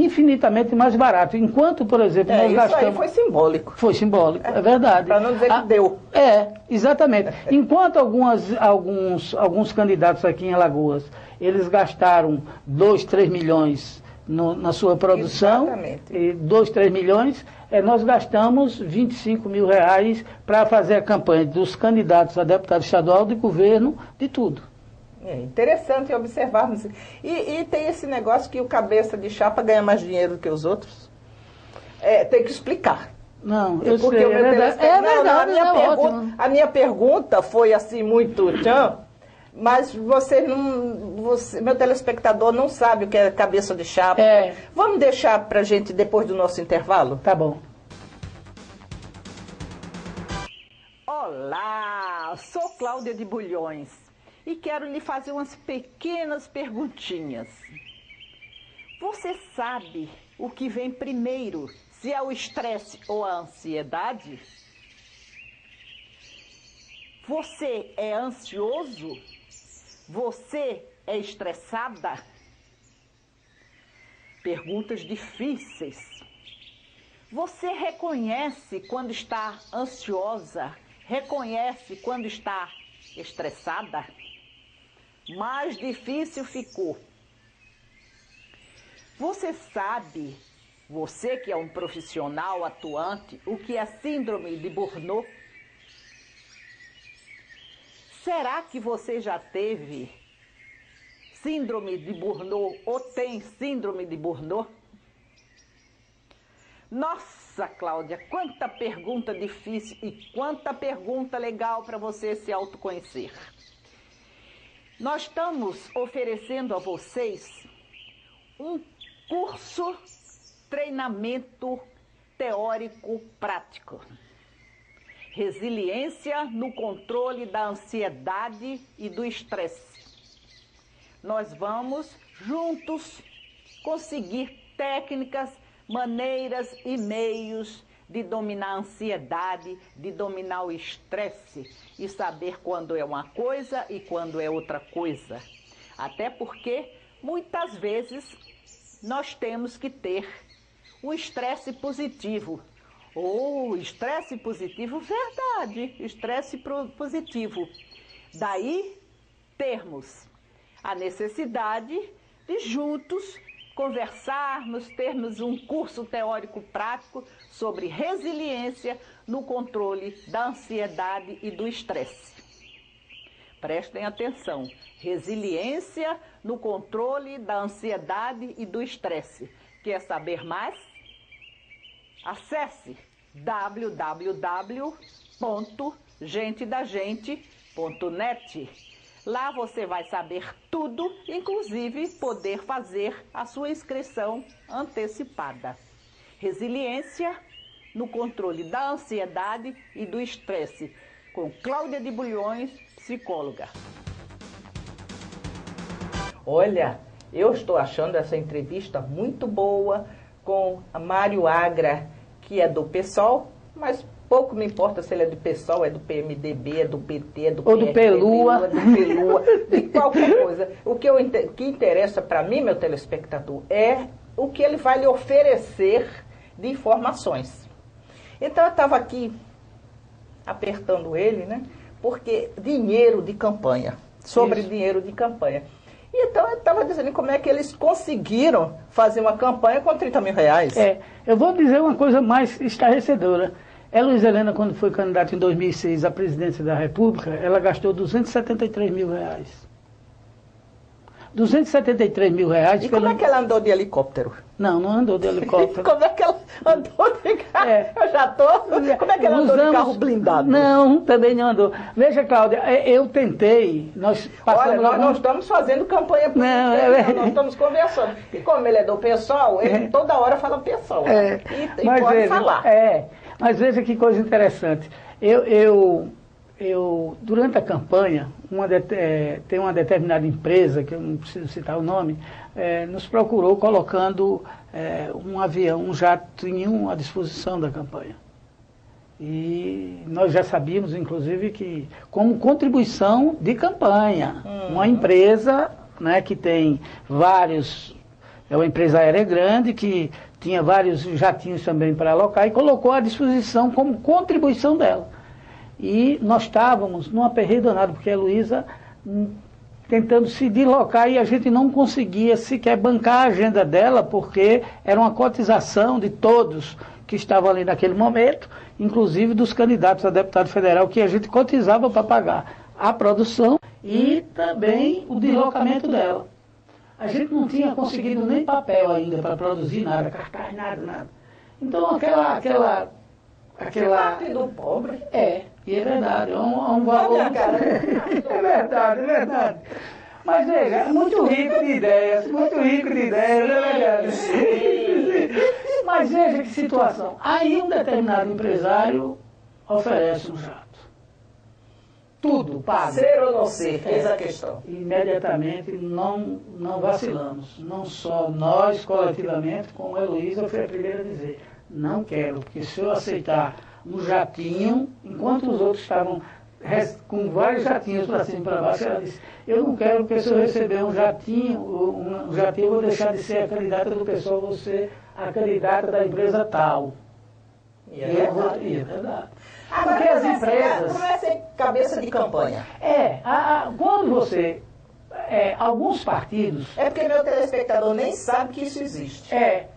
infinitamente mais barato. Enquanto, por exemplo, é, nós isso gastamos. Aí foi simbólico. Foi simbólico, é, é verdade. Para não dizer que ah, deu. É, exatamente. Enquanto algumas, alguns, alguns candidatos aqui em Alagoas, eles gastaram 2, 3 milhões no, na sua produção, Exatamente. 2, 3 milhões, é, nós gastamos 25 mil reais para fazer a campanha dos candidatos a deputado estadual, de governo, de tudo. É interessante observarmos. E, e, tem esse negócio que o cabeça de chapa ganha mais dinheiro do que os outros. É, tem que explicar. Não, eu Porque sei, o meu é verdade. É verdade, não, a, minha é pergunta, a minha pergunta foi assim muito tchan, mas você não. Você, meu telespectador não sabe o que é cabeça de chapa. É. Vamos deixar pra gente depois do nosso intervalo? Tá bom. Olá, sou Cláudia de Bulhões e quero lhe fazer umas pequenas perguntinhas. Você sabe o que vem primeiro, se é o estresse ou a ansiedade? Você é ansioso? Você é estressada? Perguntas difíceis. Você reconhece quando está ansiosa? Reconhece quando está estressada? Mais difícil ficou. Você sabe, você que é um profissional atuante, o que é síndrome de Burnout? Será que você já teve síndrome de Burnout ou tem síndrome de Burnout? Nossa, Cláudia, quanta pergunta difícil e quanta pergunta legal para você se autoconhecer. Nós estamos oferecendo a vocês um curso treinamento teórico prático. Resiliência no controle da ansiedade e do estresse. Nós vamos juntos conseguir técnicas, maneiras e meios de dominar a ansiedade, de dominar o estresse e saber quando é uma coisa e quando é outra coisa. Até porque muitas vezes nós temos que ter o estresse positivo. Ou oh, estresse positivo, verdade, estresse positivo. Daí termos a necessidade de juntos conversarmos, termos um curso teórico prático sobre resiliência no controle da ansiedade e do estresse. Prestem atenção: resiliência no controle da ansiedade e do estresse. Quer saber mais? Acesse www.gentedagente.net Lá você vai saber tudo, inclusive poder fazer a sua inscrição antecipada. Resiliência no controle da ansiedade e do estresse, com Cláudia de Bulhões, psicóloga. Olha, eu estou achando essa entrevista muito boa com a Mário Agra, que é do PSOL, mas Pouco me importa se ele é do PSOL, é do PMDB, é do PT, é do Ou do Pelua. É do Pelua, de qualquer coisa. O que, eu, o que interessa para mim, meu telespectador, é o que ele vai lhe oferecer de informações. Então eu estava aqui apertando ele, né? Porque dinheiro de campanha, sobre Isso. dinheiro de campanha. Então eu estava dizendo como é que eles conseguiram fazer uma campanha com 30 mil reais. É, eu vou dizer uma coisa mais estarrecedora. É, Luiz Helena, quando foi candidata em 2006 à presidência da República, ela gastou 273 mil reais. 273 mil reais. E como é que ela andou de helicóptero? Não, não andou de helicóptero. como é que ela andou de carro? É. Eu já estou. Como é que ela Usamos... andou de carro blindado? Não, também não andou. Veja, Cláudia, é, eu tentei. Nós passamos Olha, nós não estamos fazendo campanha política, não, é... nós estamos conversando. E como ele é do pessoal, ele é. toda hora fala pessoal. É. E, e pode falar. É. Mas veja que coisa interessante. Eu, eu eu, durante a campanha, uma de, é, tem uma determinada empresa, que eu não preciso citar o nome, é, nos procurou colocando é, um avião, um jatinho à disposição da campanha. E nós já sabíamos, inclusive, que como contribuição de campanha, uhum. uma empresa né, que tem vários, é uma empresa aérea grande que tinha vários jatinhos também para alocar e colocou à disposição como contribuição dela. E nós estávamos num aperreio danado, porque a Luísa hum, tentando se deslocar e a gente não conseguia sequer bancar a agenda dela, porque era uma cotização de todos que estavam ali naquele momento, inclusive dos candidatos a deputado federal, que a gente cotizava para pagar a produção e também o deslocamento dela. A gente não tinha conseguido nem papel ainda para produzir nada, cartaz, nada, nada. Então aquela, aquela aquela. Partido pobre. É, e é verdade, é um, é um valor. é verdade, é verdade. Mas veja, é muito rico de ideias, muito rico de ideias, é verdade. Mas veja que situação. Aí um determinado empresário oferece um jato. Tudo paga. Ser ou não ser, fez é. a questão. Imediatamente não, não vacilamos. Não só nós coletivamente, como a Heloísa foi a primeira a dizer não quero, porque se eu aceitar um jatinho, enquanto os outros estavam com vários jatinhos para cima e para baixo, ela disse, eu não quero, porque se eu receber um jatinho, um, jatinho eu vou deixar de ser a candidata do pessoal, vou ser a candidata da empresa tal. E é, e é verdade. Agora, porque as empresas... Como é ser cabeça de campanha? É, a, a, quando você... É, alguns partidos... É porque meu telespectador nem sabe que isso existe. É,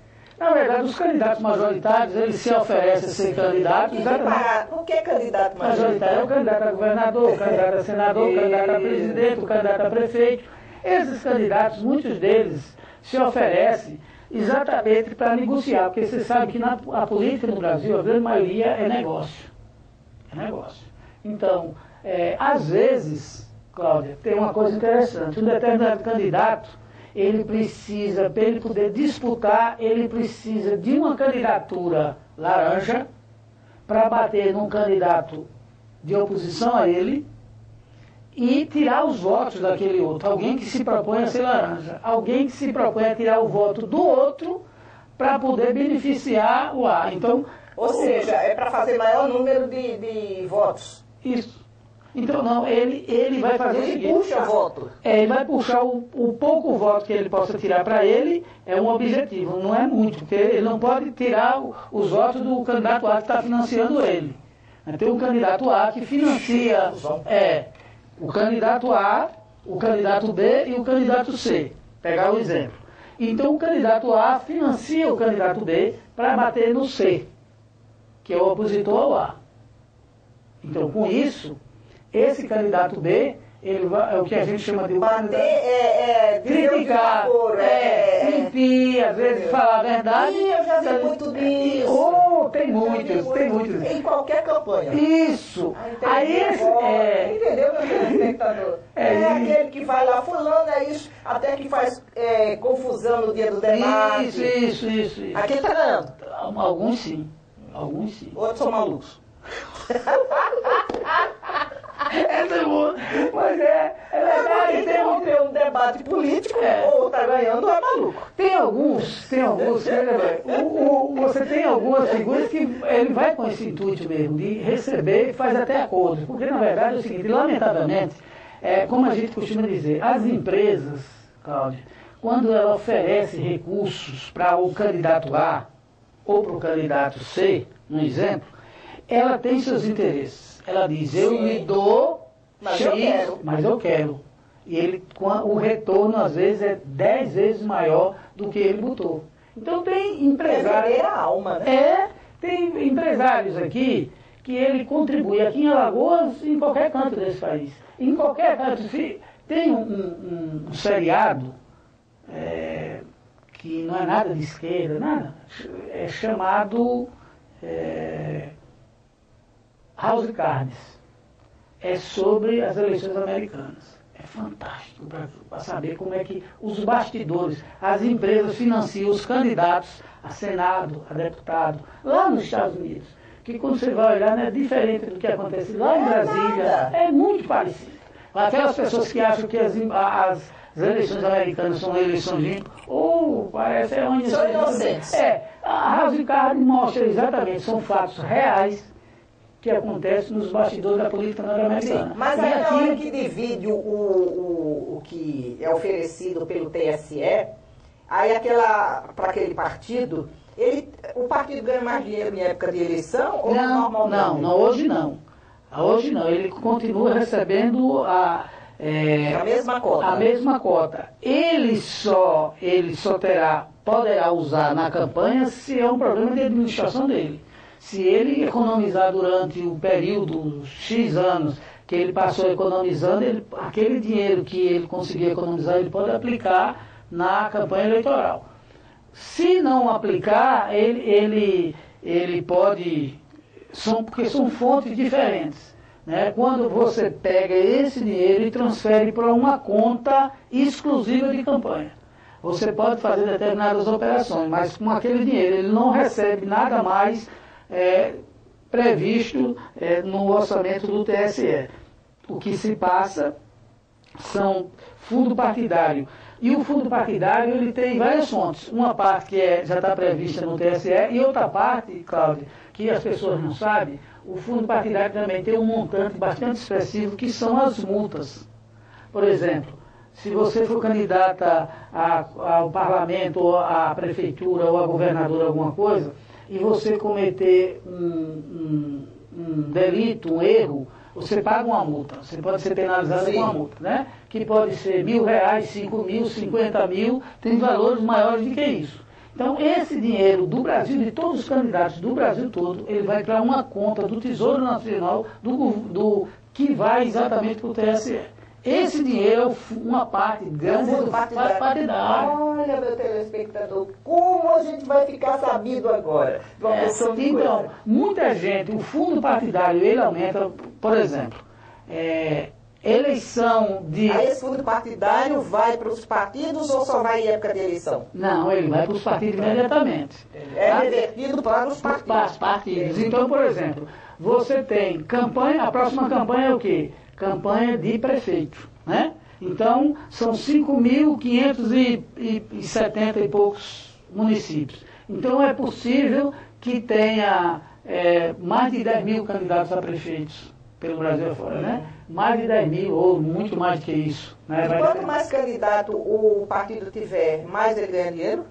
na verdade, os candidatos majoritários, eles se oferecem a ser candidatos. O que é candidato majoritário? É o candidato a governador, o candidato a senador, o candidato a presidente, o candidato a prefeito. Esses candidatos, muitos deles, se oferecem exatamente para negociar, porque você sabe que na a política no Brasil, a grande maioria é negócio. É negócio. Então, é, às vezes, Cláudia, tem uma coisa interessante. Um determinado candidato ele precisa, para ele poder disputar, ele precisa de uma candidatura laranja para bater num candidato de oposição a ele e tirar os votos daquele outro. Alguém que se propõe a ser laranja. Alguém que se propõe a tirar o voto do outro para poder beneficiar o A. Então, Ou seja, é para fazer maior número de, de votos. Isso. Então, não, ele, ele vai fazer ele o seguinte. puxa voto. É, ele vai puxar o, o pouco voto que ele possa tirar para ele, é um objetivo, não é muito, porque ele não pode tirar os votos do candidato A que está financiando ele. Tem um candidato A que financia é, o candidato A, o candidato B e o candidato C. Pegar o exemplo. Então o candidato A financia o candidato B para bater no C, que é o opositor A. Então, com isso, esse candidato B, ele vai, é o que a gente chama de bater, é, é, criticar, favor, é, é, mentir, às vezes falar a verdade. E eu já vi muito disso. Oh, tem muitos, tem muitos. Em qualquer campanha. Isso. Ah, Aí esse, é... Entendeu, meu espectador? É, é aquele que vai lá, fulano é isso, até que faz é, confusão no dia do debate. Isso, isso, isso. isso. Aquele tá ganhando. Alguns sim, alguns sim. Outros são malucos. Essa é boa. Mas é, é verdade. Tem um, tem um debate político, é. ou tá ganhando ou é maluco. Tem alguns, tem alguns, o, o, você tem algumas figuras que ele vai com esse intuito mesmo, de receber e faz até acordos. Porque, na verdade, é o seguinte, lamentavelmente, é, como a gente costuma dizer, as empresas, Cláudia, quando ela oferece recursos para o candidato A ou para o candidato C, um exemplo, ela tem seus interesses. Ela diz, eu lhe dou, mas X, eu quero. mas eu quero. E ele, o retorno, às vezes, é dez vezes maior do que ele botou. Então tem empresários. É a alma, né? É, tem empresários aqui que ele contribui aqui em Alagoas, em qualquer canto desse país. Em qualquer canto. Se tem um, um, um seriado é, que não é nada de esquerda, nada, é chamado. É, House Cards. É sobre as eleições americanas. É fantástico para saber como é que os bastidores, as empresas financiam os candidatos a Senado, a deputado, lá nos Estados Unidos. que quando você vai olhar não é diferente do que acontece lá em Brasília. É muito parecido. Aquelas pessoas que acham que as, as, as eleições americanas são eleições limpas, ou parece é uma São inocentes. É, a House Card mostra exatamente, são fatos reais que acontecem nos bastidores da política norte-americana. Mas aí na hora que divide o, o, o que é oferecido pelo TSE, aí aquela, para aquele partido, ele, o partido ganha mais dinheiro em época de eleição ou Não, normalmente? não, não, hoje não. Hoje não, ele continua recebendo a, é, A mesma cota. a mesma cota. Ele só, ele só terá, poderá usar na campanha se é um problema de administração dele. Se ele economizar durante o período X anos que ele passou economizando, ele, aquele dinheiro que ele conseguir economizar, ele pode aplicar na campanha eleitoral. Se não aplicar, ele, ele, ele pode. São, porque são fontes diferentes. Né? Quando você pega esse dinheiro e transfere para uma conta exclusiva de campanha. Você pode fazer determinadas operações, mas com aquele dinheiro ele não recebe nada mais é, previsto é, no orçamento do TSE. O que se passa são fundo partidário. E o fundo partidário ele tem várias fontes. Uma parte que é, já está prevista no TSE e outra parte, Cláudia, que as pessoas não sabem, o fundo partidário também tem um montante bastante expressivo que são as multas. Por exemplo, se você for candidata a- ao parlamento, ou à prefeitura ou a governador alguma coisa, e você cometer um, um- um delito, um erro, você paga uma multa. Você pode ser penalizado Sim. com uma multa, né? Que pode ser mil reais, cinco mil, cinquenta mil, tem valores maiores do que isso. Então, esse dinheiro do Brasil, de todos os candidatos do Brasil todo, ele vai para uma conta do Tesouro Nacional, do, do- que vai exatamente para o TSE. Esse dinheiro é uma parte grande do partidário. partidário. Olha, meu telespectador, como a gente vai ficar sabido agora? É, então, coisa. muita gente, o fundo partidário, ele aumenta, por exemplo, é, eleição de... Aí esse fundo partidário vai para os partidos ou só vai em época de eleição? Não, ele vai para os partidos imediatamente. É Tá? revertido para os partidos. Para os partidos. Então, por exemplo, você tem campanha, a próxima campanha é o quê? Campanha de prefeito, né? Então, são 5.570 e poucos municípios. Então, é possível que tenha é, mais de 10 mil candidatos a prefeitos pelo Brasil afora, né? Mais de 10 mil, ou muito mais do que isso. Né? E quanto mais candidato o partido tiver, mais ele ganha dinheiro?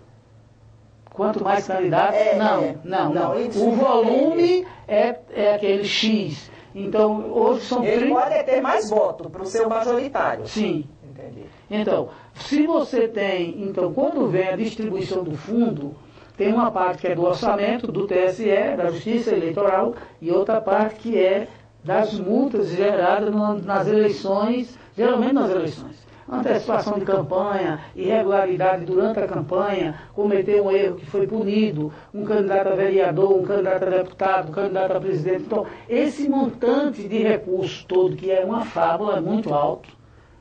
Quanto mais candidatos, É, não, é. não, Não, não. O é- volume é, é aquele X. Então, hoje são Ele 30. pode ter mais voto para o seu majoritário. Sim. Entendi. Então, se você tem, então, quando vem a distribuição do fundo, tem uma parte que é do orçamento do TSE, da Justiça Eleitoral, e outra parte que é das multas geradas nas eleições, geralmente nas eleições. Antecipação de campanha, irregularidade durante a campanha, cometer um erro que foi punido, um candidato a vereador, um candidato a deputado, um candidato a presidente. Então, esse montante de recursos todo, que é uma fábula, é muito alto,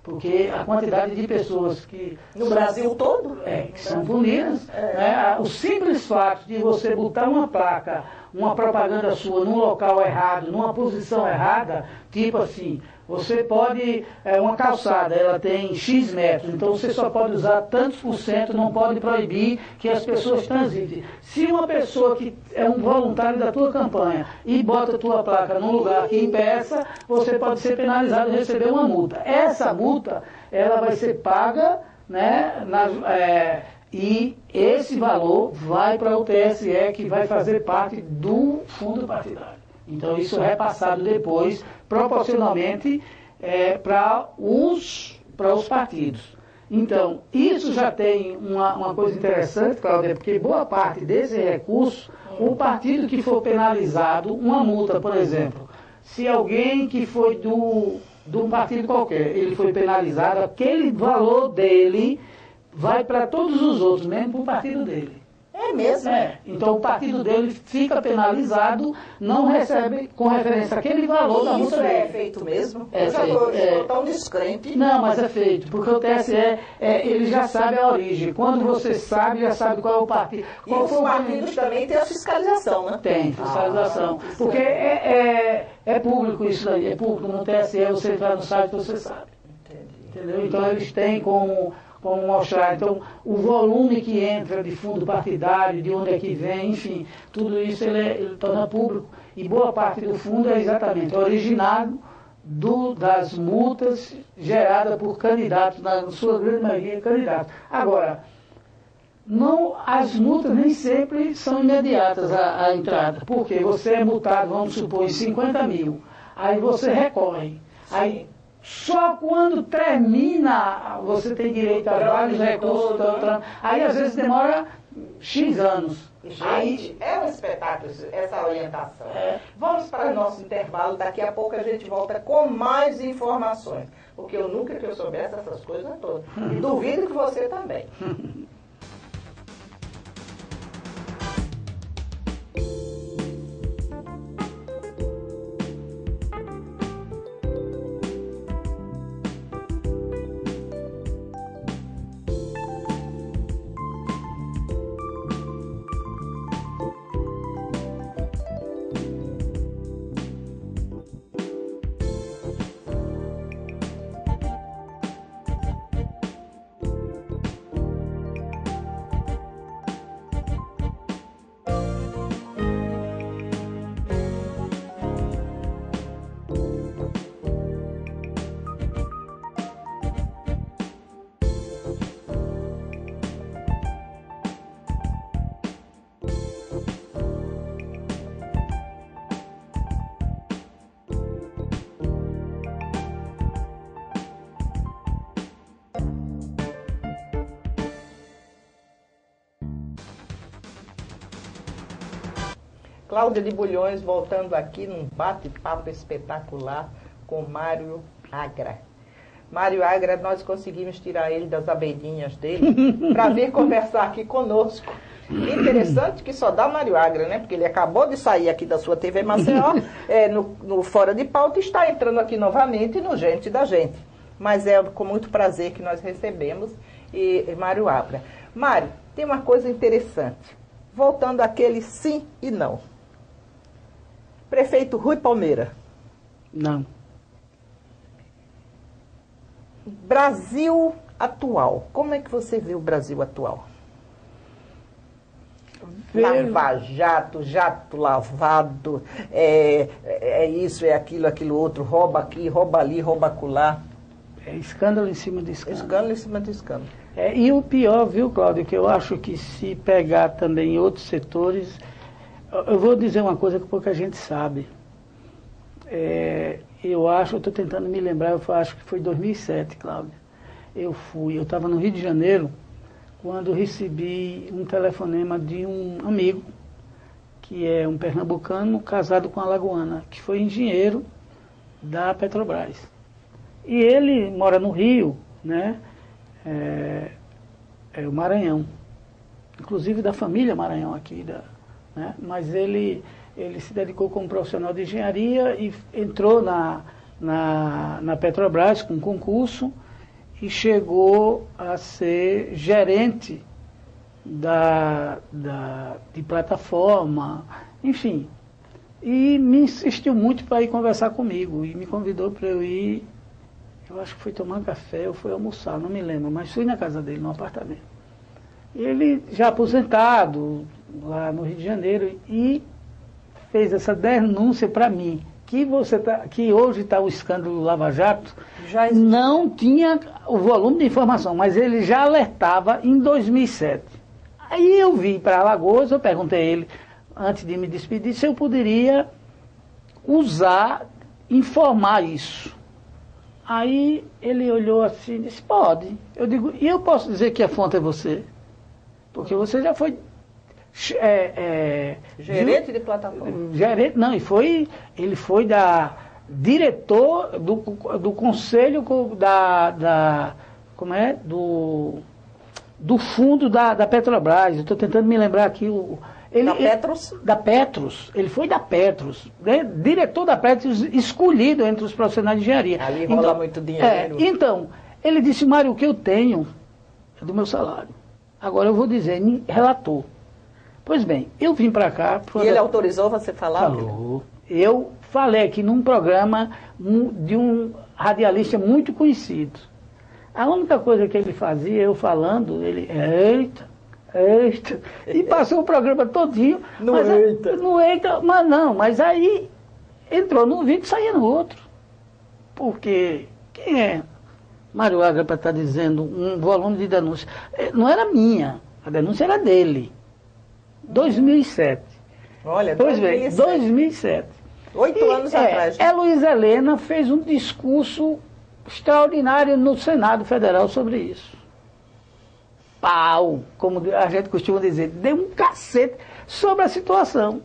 porque a quantidade de pessoas que No Brasil todo? é, que são punidas. né? O simples fato de você botar uma placa, uma propaganda sua num local errado, numa posição errada, tipo assim, você pode, é uma calçada, ela tem X metros, então você só pode usar tantos por cento, não pode proibir que as pessoas transitem. Se uma pessoa que é um voluntário da tua campanha e bota a tua placa num lugar que impeça, você pode ser penalizado e receber uma multa. Essa multa, ela vai ser paga né, nas, é, e esse valor vai para o TSE, que vai fazer parte do fundo partidário. Então, isso é repassado depois, proporcionalmente, é, para os, os partidos. Então, isso já tem uma, uma coisa interessante, Cláudia, porque boa parte desse recurso, o partido que for penalizado, uma multa, por exemplo, se alguém que foi do, de um partido qualquer, ele foi penalizado, aquele valor dele vai para todos os outros, mesmo para o partido dele. É mesmo? É. Então o partido dele fica penalizado, não recebe com referência àquele valor da multa Isso é feito mesmo? É Eu já estou é... tão descrente. Não, mas é feito, porque o TSE, é, ele já sabe a origem. Quando você sabe, já sabe qual é o partido. Qual e os partidos também tem a fiscalização, né? Tem, fiscalização. Ah, porque é, é, é público isso aí, é público no TSE, você entrar no site, você sabe. Entendi. Entendeu? Então eles têm como como mostrar. Então, o volume que entra de fundo partidário, de onde é que vem, enfim, tudo isso ele, é, ele torna público. E boa parte do fundo é exatamente originado do, das multas geradas por candidatos, na sua grande maioria candidatos. Agora, não, as multas nem sempre são imediatas a, a entrada, porque você é multado, vamos supor, em 50 mil, aí você recorre. Aí só quando termina, você tem direito a vários recursos. Aí às vezes demora X anos. Gente, aí, é um espetáculo essa orientação. É. Vamos para o nosso intervalo, daqui a pouco a gente volta com mais informações. Porque eu nunca que eu soubesse essas coisas todas. E duvido que você também. Cláudia de Bulhões voltando aqui num bate-papo espetacular com Mário Agra. Mário Agra, nós conseguimos tirar ele das abelhinhas dele para vir conversar aqui conosco. Interessante que só dá Mário Agra, né? Porque ele acabou de sair aqui da sua TV Maceió, é, no, no Fora de Pauta, e está entrando aqui novamente no Gente da Gente. Mas é com muito prazer que nós recebemos e, e Mário Agra. Mário, tem uma coisa interessante. Voltando àquele sim e não. Prefeito Rui Palmeira. Não. Brasil atual. Como é que você vê o Brasil atual? Lava jato, jato lavado, é, é isso, é aquilo, aquilo outro, rouba aqui, rouba ali, rouba acolá. É escândalo em cima de escândalo. Escândalo em cima de escândalo. É, e o pior, viu, Cláudio, que eu acho que se pegar também em outros setores, eu vou dizer uma coisa que pouca gente sabe. É, eu acho, eu estou tentando me lembrar, eu acho que foi 2007, Cláudia. Eu fui, eu estava no Rio de Janeiro, quando recebi um telefonema de um amigo, que é um pernambucano casado com a lagoana, que foi engenheiro da Petrobras. E ele mora no Rio, né? É, é o Maranhão. Inclusive da família Maranhão aqui, da, né? mas ele ele se dedicou como profissional de engenharia e entrou na, na, na Petrobras com concurso e chegou a ser gerente da, da, de plataforma, enfim. E me insistiu muito para ir conversar comigo e me convidou para eu ir, eu acho que foi tomar café ou foi almoçar, não me lembro, mas fui na casa dele, no apartamento. Ele já aposentado, lá no Rio de Janeiro, e fez essa denúncia para mim, que, você tá, que hoje está o escândalo Lava Jato, já não tinha o volume de informação, mas ele já alertava em 2007. Aí eu vim para Alagoas, eu perguntei a ele, antes de me despedir, se eu poderia usar, informar isso. Aí ele olhou assim e disse, pode. Eu digo, e eu posso dizer que a fonte é você? Porque você já foi é, é, gerente de plataforma. Gerente, não, e foi, ele foi da diretor do, do conselho da, da como é? Do do fundo da, da Petrobras. Estou tentando me lembrar aqui o. Ele, da Petros? Ele, da Petros. Ele foi da Petros. Né? Diretor da Petros, escolhido entre os profissionais de engenharia. Ali rola então, muito dinheiro. É, então, ele disse, Mário, o que eu tenho é do meu salário. Agora eu vou dizer, relator. Pois bem, eu vim para cá. E ele autorizou você falar? Falou. Eu falei aqui num programa de um radialista muito conhecido. A única coisa que ele fazia, eu falando, ele, eita, eita, e passou o programa todinho. No mas, eita. No eita, mas não, mas aí entrou num vídeo e saía no outro. Porque quem é Mário Agra para estar tá dizendo um volume de denúncia? É, não era minha, a denúncia era dele. 2007. Olha, pois 2007. bem, 2007. Oito anos é, atrás. É, Luiz Helena fez um discurso extraordinário no Senado Federal sobre isso. Pau, como a gente costuma dizer, deu um cacete sobre a situação.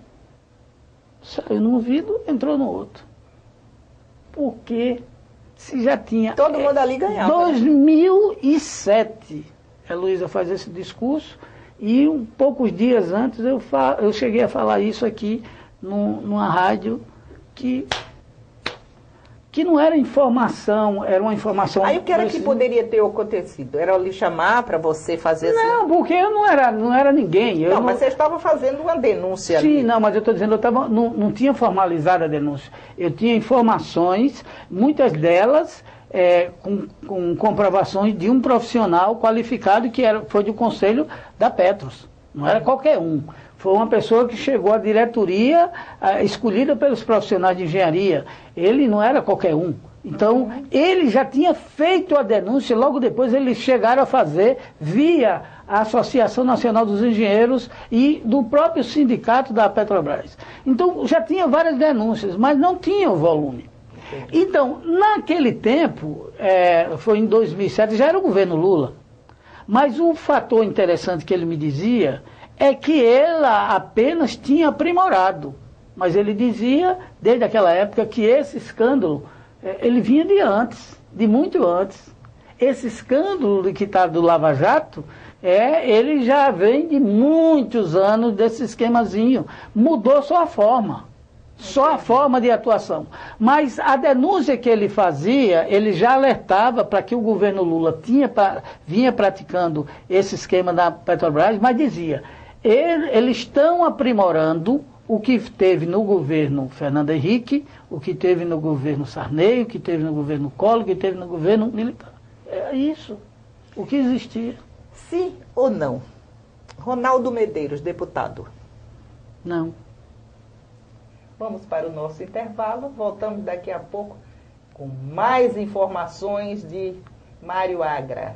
Saiu num ouvido, entrou no outro. Porque se já tinha. Todo mundo ali ganhava. 2007, né? a Luísa faz esse discurso, e um, poucos dias antes eu, fa eu cheguei a falar isso aqui num, numa rádio que que não era informação, era uma informação. Aí o que era que poderia ter acontecido? Era lhe chamar para você fazer Não, porque eu não era, não era ninguém. não, não, mas você estava fazendo uma denúncia Sim, ali. não, mas eu estou dizendo, eu tava, não, não tinha formalizado a denúncia. Eu tinha informações, muitas delas é, com, com comprovações de um profissional qualificado que era, foi do conselho da Petros. Não era qualquer um. Foi uma pessoa que chegou à diretoria escolhida pelos profissionais de engenharia. Ele não era qualquer um. Então, ele já tinha feito a denúncia, logo depois eles chegaram a fazer via a Associação Nacional dos Engenheiros e do próprio sindicato da Petrobras. Então, já tinha várias denúncias, mas não tinha o volume. Então, naquele tempo, é, foi em 2007, já era o governo Lula. Mas um fator interessante que ele me dizia é que ela apenas tinha aprimorado. Mas ele dizia, desde aquela época, que esse escândalo, é, ele vinha de antes, de muito antes. Esse escândalo que está do Lava Jato, é, ele já vem de muitos anos desse esquemazinho. Mudou só a forma. Só a forma de atuação. Mas a denúncia que ele fazia, ele já alertava para que o governo Lula tinha, vinha praticando esse esquema da Petrobras, mas dizia, eles estão aprimorando o que teve no governo Fernando Henrique, o que teve no governo Sarney, o que teve no governo Collor, o que teve no governo militar. É isso, o que existia. Sim ou não? Ronaldo Medeiros, deputado. Não. Vamos para o nosso intervalo, voltamos daqui a pouco com mais informações de Mário Agra.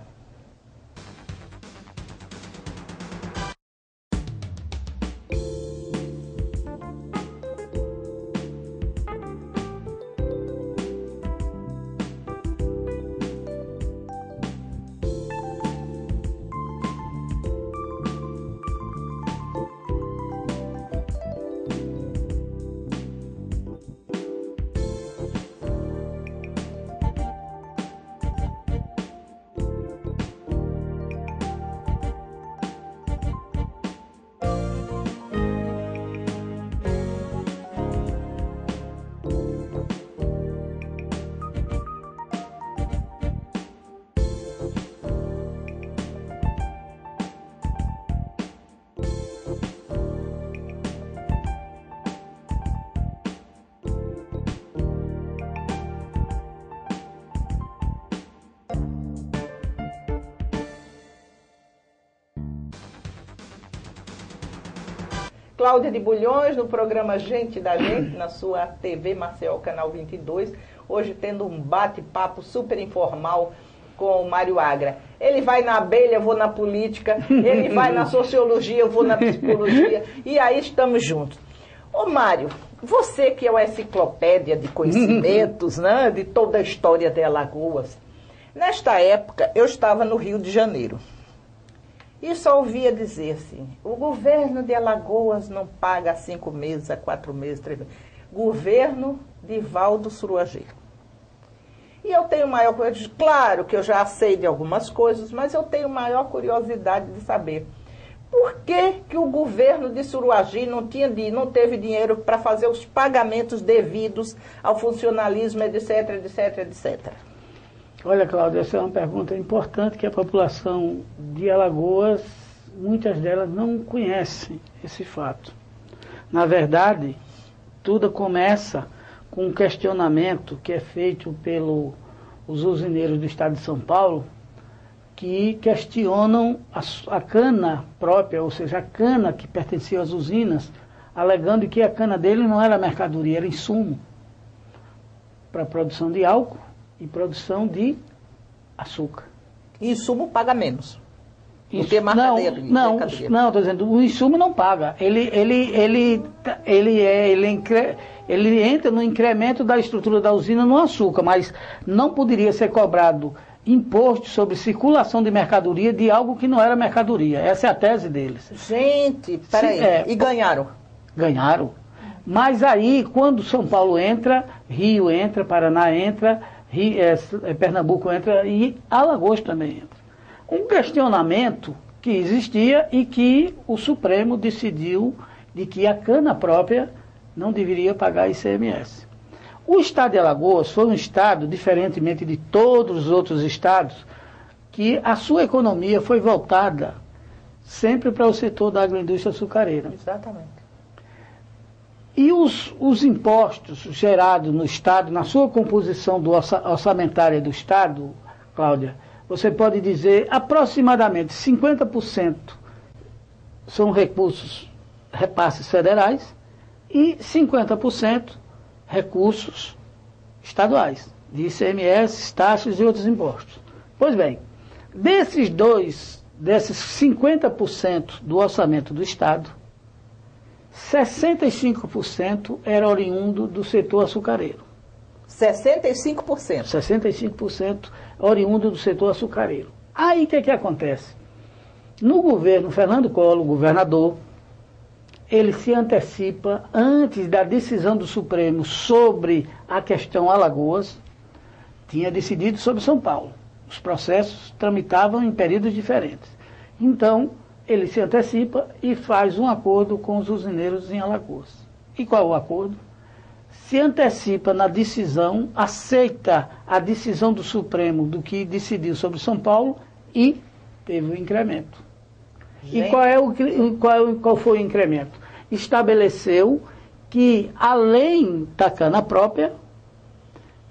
Cláudia de Bulhões, no programa Gente da Gente, na sua TV Marcel Canal 22. Hoje tendo um bate-papo super informal com o Mário Agra. Ele vai na abelha, eu vou na política. Ele vai na sociologia, eu vou na psicologia. E aí estamos juntos. Ô Mário, você que é uma enciclopédia de conhecimentos, né, de toda a história de Alagoas. Nesta época, eu estava no Rio de Janeiro. E só ouvia dizer assim, o governo de Alagoas não paga há cinco meses, há quatro meses, três meses. Governo de Valdo Suruageiro. E eu tenho maior curiosidade, claro que eu já sei de algumas coisas, mas eu tenho maior curiosidade de saber por que, que o governo de Suruagi não, tinha, não teve dinheiro para fazer os pagamentos devidos ao funcionalismo, etc, etc, etc? Olha, Cláudia, essa é uma pergunta importante que a população de Alagoas, muitas delas não conhecem esse fato. Na verdade, tudo começa com um questionamento que é feito pelos usineiros do estado de São Paulo, que questionam a, a, cana própria, ou seja, a cana que pertencia às usinas, alegando que a cana dele não era mercadoria, era insumo para produção de álcool e produção de açúcar. E insumo paga menos. Isso, não, não, não, estou dizendo, o insumo não paga. Ele, ele, ele, ele, é, ele, ele entra no incremento da estrutura da usina no açúcar, mas não poderia ser cobrado imposto sobre circulação de mercadoria de algo que não era mercadoria. Essa é a tese deles. Gente, peraí. É, e ganharam? Ganharam. Mas aí, quando São Paulo entra, Rio entra, Paraná entra, É, é, Pernambuco entra e Alagoas também entra. Um questionamento que existia e que o Supremo decidiu de que a cana própria não deveria pagar ICMS. O estado de Alagoas foi um estado, diferentemente de todos os outros estados, que a sua economia foi voltada sempre para o setor da agroindústria açucareira. Exatamente. E os, os impostos gerados no Estado, na sua composição do orçamentária do Estado, Cláudia, você pode dizer aproximadamente 50% são recursos, repasses federais e 50% recursos estaduais, de ICMS, taxas e outros impostos. Pois bem, desses dois, desses 50% do orçamento do Estado, 65% era oriundo do setor açucareiro. 65%? 65% oriundo do setor açucareiro. Aí o que, é que acontece? No governo Fernando Collor, governador, ele se antecipa antes da decisão do Supremo sobre a questão Alagoas, tinha decidido sobre São Paulo. Os processos tramitavam em períodos diferentes. Então, ele se antecipa e faz um acordo com os usineiros em Alagoas. E qual o acordo? Se antecipa na decisão, aceita a decisão do Supremo do que decidiu sobre São Paulo e teve o um incremento. E qual, é o, qual, qual foi o incremento? Estabeleceu que, além da cana própria,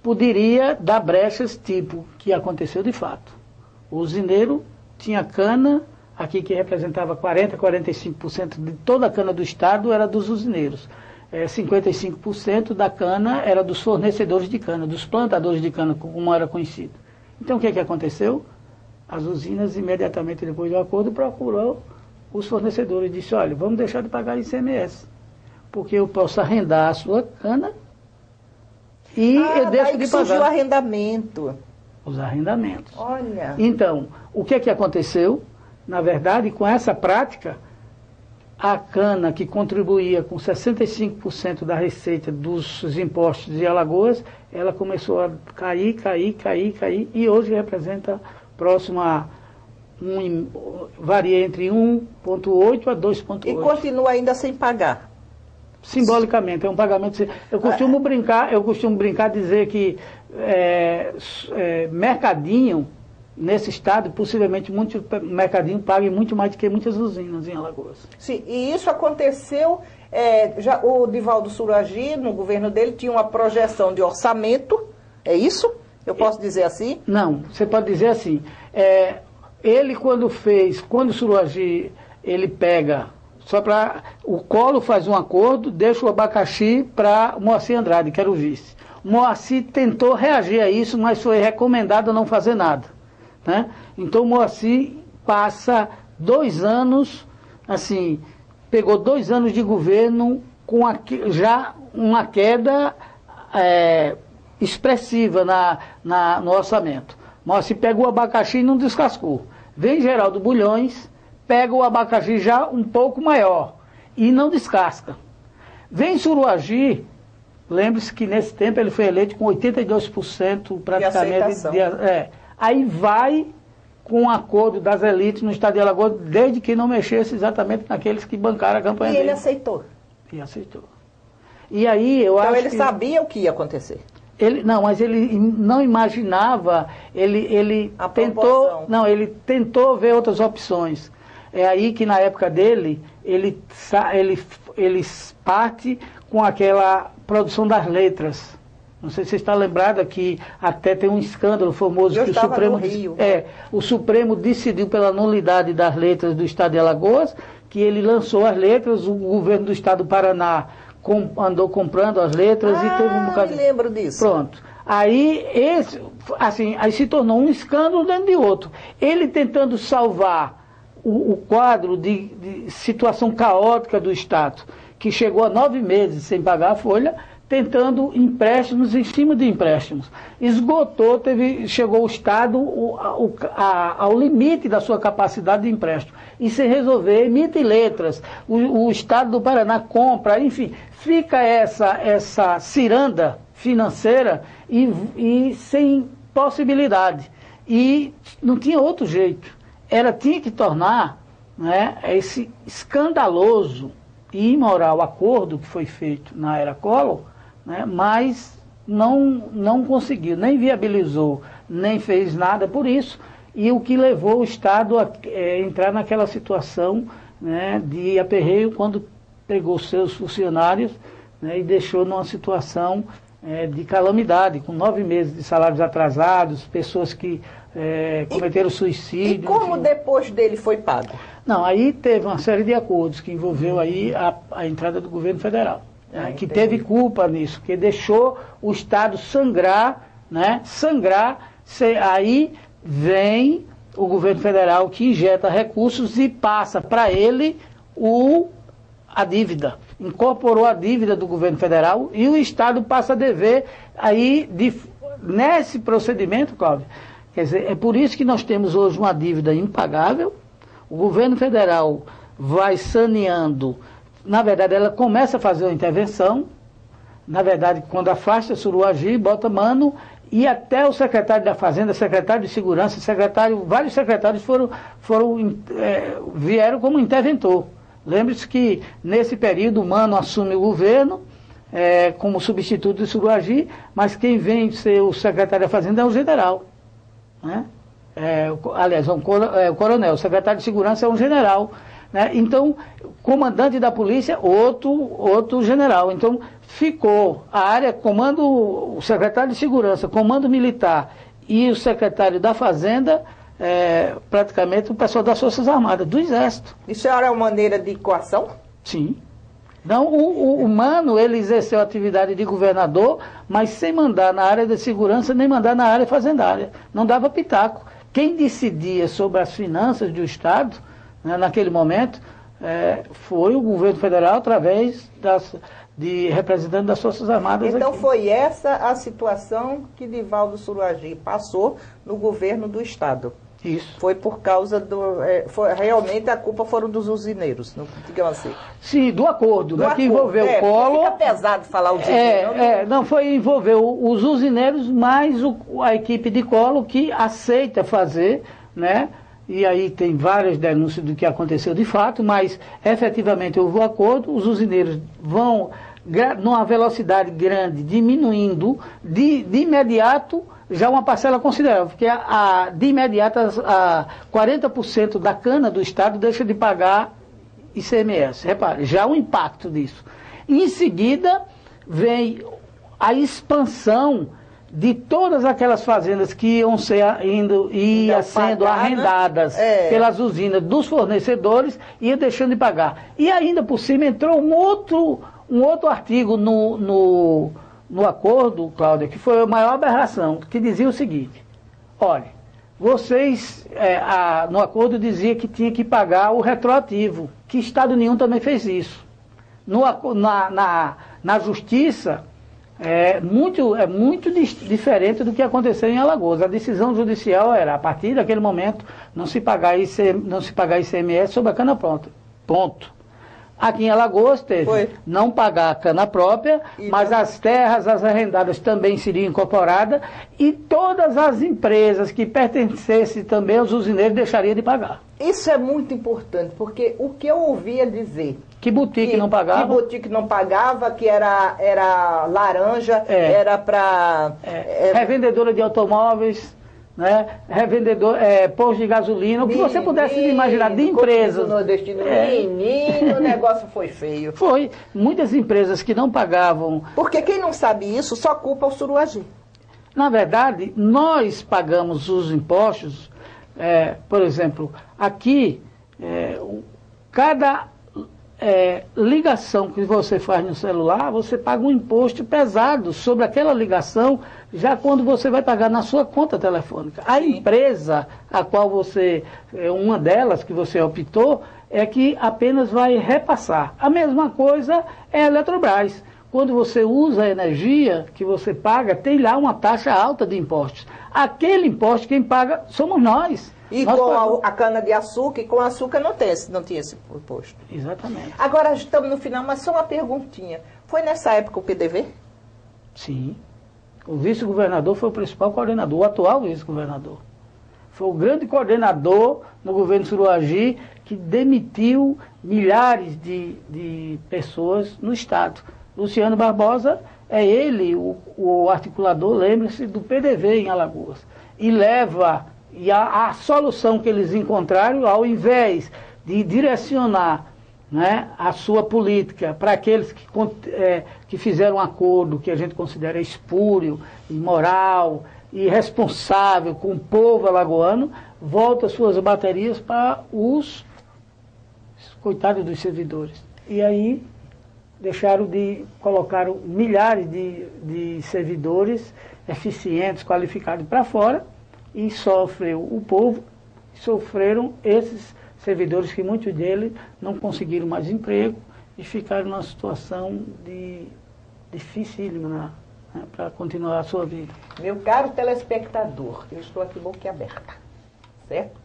poderia dar brechas tipo que aconteceu de fato. O usineiro tinha cana, aqui que representava 40%, 45% de toda a cana do Estado era dos usineiros. É, 55% da cana era dos fornecedores de cana, dos plantadores de cana, como era conhecido. Então o que, é que aconteceu? As usinas, imediatamente depois do acordo, procurou os fornecedores disse, olha, vamos deixar de pagar ICMS, porque eu posso arrendar a sua cana e ah, eu deixo de pagar. surgiu o arrendamento. Os arrendamentos. Olha. Então, o que é que aconteceu? Na verdade, com essa prática, a cana que contribuía com 65% da receita dos impostos de Alagoas, ela começou a cair, cair, cair, cair, e hoje representa próximo a um, varia entre 1,8 a 2,8. E continua ainda sem pagar? Simbolicamente, é um pagamento. Eu costumo ah. brincar, eu costumo brincar dizer que é, é, mercadinho nesse estado, possivelmente muito mercadinho pague muito mais do que muitas usinas em Alagoas. Sim, e isso aconteceu. É, já o Divaldo Suragi, no governo dele, tinha uma projeção de orçamento, é isso? Eu posso dizer assim? Não, você pode dizer assim. É, ele quando fez, quando o Suruagi, ele pega, só para. O Colo faz um acordo, deixa o abacaxi para Moacir Andrade, que era o vice. Moacir tentou reagir a isso, mas foi recomendado não fazer nada. Né? Então Moacir passa dois anos, assim, pegou dois anos de governo com a, já uma queda é, expressiva na, na, no orçamento. Moacir pegou o abacaxi e não descascou. Vem Geraldo Bulhões, pega o abacaxi já um pouco maior e não descasca. Vem Suruagi Lembre-se que nesse tempo ele foi eleito com 82% praticamente. De, de, é. Aí vai com um acordo das elites no estado de Alagoas, desde que não mexesse exatamente naqueles que bancaram a campanha e dele. E ele aceitou? E aceitou. E aí eu então acho ele que... sabia o que ia acontecer? Ele, não, mas ele não imaginava, ele, ele a tentou, proporção. não, ele tentou ver outras opções. É aí que na época dele, ele, ele, ele parte com aquela produção das letras. Não sei se você está lembrado que até tem um escândalo famoso Eu que o Supremo é o Supremo decidiu pela nulidade das letras do Estado de Alagoas, que ele lançou as letras, o governo do Estado do Paraná com, andou comprando as letras ah, e teve um bocado. me lembro disso. Pronto. Aí esse, assim, aí se tornou um escândalo dentro de outro. Ele tentando salvar o, o quadro de, de situação caótica do Estado, que chegou a nove meses sem pagar a folha tentando empréstimos em cima de empréstimos. Esgotou, teve, chegou o Estado o, o, a, ao limite da sua capacidade de empréstimo. E sem resolver, emite letras, o, o Estado do Paraná compra, enfim, fica essa, essa ciranda financeira e, e sem possibilidade. E não tinha outro jeito. Era, tinha que tornar né, esse escandaloso e imoral acordo que foi feito na era Collor, né, mas não, não conseguiu, nem viabilizou, nem fez nada por isso, e o que levou o Estado a é, entrar naquela situação né, de aperreio quando pegou seus funcionários né, e deixou numa situação é, de calamidade, com nove meses de salários atrasados, pessoas que é, cometeram e, suicídio. E como enfim. depois dele foi pago? Não, aí teve uma série de acordos que envolveu aí a, a entrada do governo federal. Né, que teve culpa nisso, que deixou o Estado sangrar, né? Sangrar, se, aí vem o governo federal que injeta recursos e passa para ele o, a dívida. Incorporou a dívida do governo federal e o Estado passa a dever aí de, nesse procedimento, Cláudio. Quer dizer, é por isso que nós temos hoje uma dívida impagável. O governo federal vai saneando na verdade, ela começa a fazer uma intervenção. Na verdade, quando afasta Suruagi, bota mano e até o secretário da Fazenda, secretário de Segurança, secretário, vários secretários foram, foram é, vieram como interventor. Lembre-se que nesse período o Mano assume o governo é, como substituto de Suruagi, mas quem vem ser o secretário da Fazenda é o general. Né? É, aliás, é um, é, o coronel, o secretário de Segurança é um general. Né? Então, comandante da polícia, outro, outro general. Então, ficou a área, comando, o secretário de segurança, comando militar e o secretário da Fazenda, é, praticamente o pessoal das Forças Armadas, do Exército. Isso era uma maneira de coação? Sim. Não, o, o, o Mano, ele exerceu a atividade de governador, mas sem mandar na área de segurança, nem mandar na área fazendária. Não dava pitaco. Quem decidia sobre as finanças do Estado né, naquele momento, é, foi o governo federal através das, de representantes das Forças Armadas. Então aqui. foi essa a situação que Divaldo Suruagi passou no governo do Estado. Isso. Foi por causa do. É, foi, realmente a culpa foram dos usineiros, não, digamos assim. Sim, do acordo, do né, acordo, que envolveu é, o Collor. Fica pesado falar o é, não, é, não foi envolver os usineiros mais o, a equipe de Collor que aceita fazer, né? E aí tem várias denúncias do que aconteceu de fato, mas efetivamente houve o um acordo, os usineiros vão numa velocidade grande, diminuindo, de, de imediato já uma parcela considerável, porque a, a de imediato a, a 40% da cana do Estado deixa de pagar ICMS. Repare, já o impacto disso. Em seguida, vem a expansão de todas aquelas fazendas que iam ser indo, ia sendo pagar, arrendadas né? é. pelas usinas dos fornecedores, ia deixando de pagar. E ainda por cima entrou um outro, um outro artigo no, no, no acordo, Cláudia, que foi a maior aberração, que dizia o seguinte, olha, vocês, é, a, no acordo dizia que tinha que pagar o retroativo, que Estado nenhum também fez isso. No, na, na, na justiça, é muito, é muito diferente do que aconteceu em Alagoas. A decisão judicial era, a partir daquele momento, não se pagar, ICM, não se pagar ICMS sobre a cana pronta. Ponto. Aqui em Alagoas teve Foi. não pagar a cana própria, E mas não- as terras, as arrendadas também seriam incorporadas e todas as empresas que pertencessem também aos usineiros deixariam de pagar. Isso é muito importante, porque o que eu ouvia dizer Que boutique não pagava? Que boutique não pagava, que era, era laranja, É. era para. É, revendedora de automóveis, né? revendedor, é, posto de gasolina, o que você pudesse imaginar de empresas. Nordestino, É. menino, o negócio foi feio. Foi. Muitas empresas que não pagavam. Porque quem não sabe isso só culpa o Suruagi. Na verdade, nós pagamos os impostos, é, por exemplo, aqui, é, cada é, ligação que você faz no celular, você paga um imposto pesado sobre aquela ligação, já quando você vai pagar na sua conta telefônica. A Sim. empresa a qual você, é, uma delas que você optou, é que apenas vai repassar. A mesma coisa é a Eletrobras. Quando você usa a energia que você paga, tem lá uma taxa alta de impostos. Aquele imposto quem paga somos nós. E Nós com a, a cana-de-açúcar, e com açúcar não, tem, esse- não tinha esse imposto. Exatamente. Agora estamos no final, mas só uma perguntinha. Foi nessa época o PDV? Sim. O vice-governador foi o principal coordenador, o atual vice-governador. Foi o grande coordenador no governo Suruagi que demitiu milhares de, de pessoas no Estado. Luciano Barbosa é ele, o, o articulador, lembre-se, do PDV em Alagoas. E leva, e a, a solução que eles encontraram, ao invés de direcionar né, a sua política para aqueles que, eh, que fizeram um acordo que a gente considera espúrio, imoral, irresponsável com o povo alagoano, volta suas baterias para os coitados dos servidores. E aí deixaram de colocar milhares de, de servidores eficientes, qualificados para fora, e sofreu o povo, sofreram esses servidores que muitos deles não conseguiram mais emprego e ficaram numa situação de dificílima né, para continuar a sua vida. Meu caro telespectador, eu estou aqui boquiaberta, certo?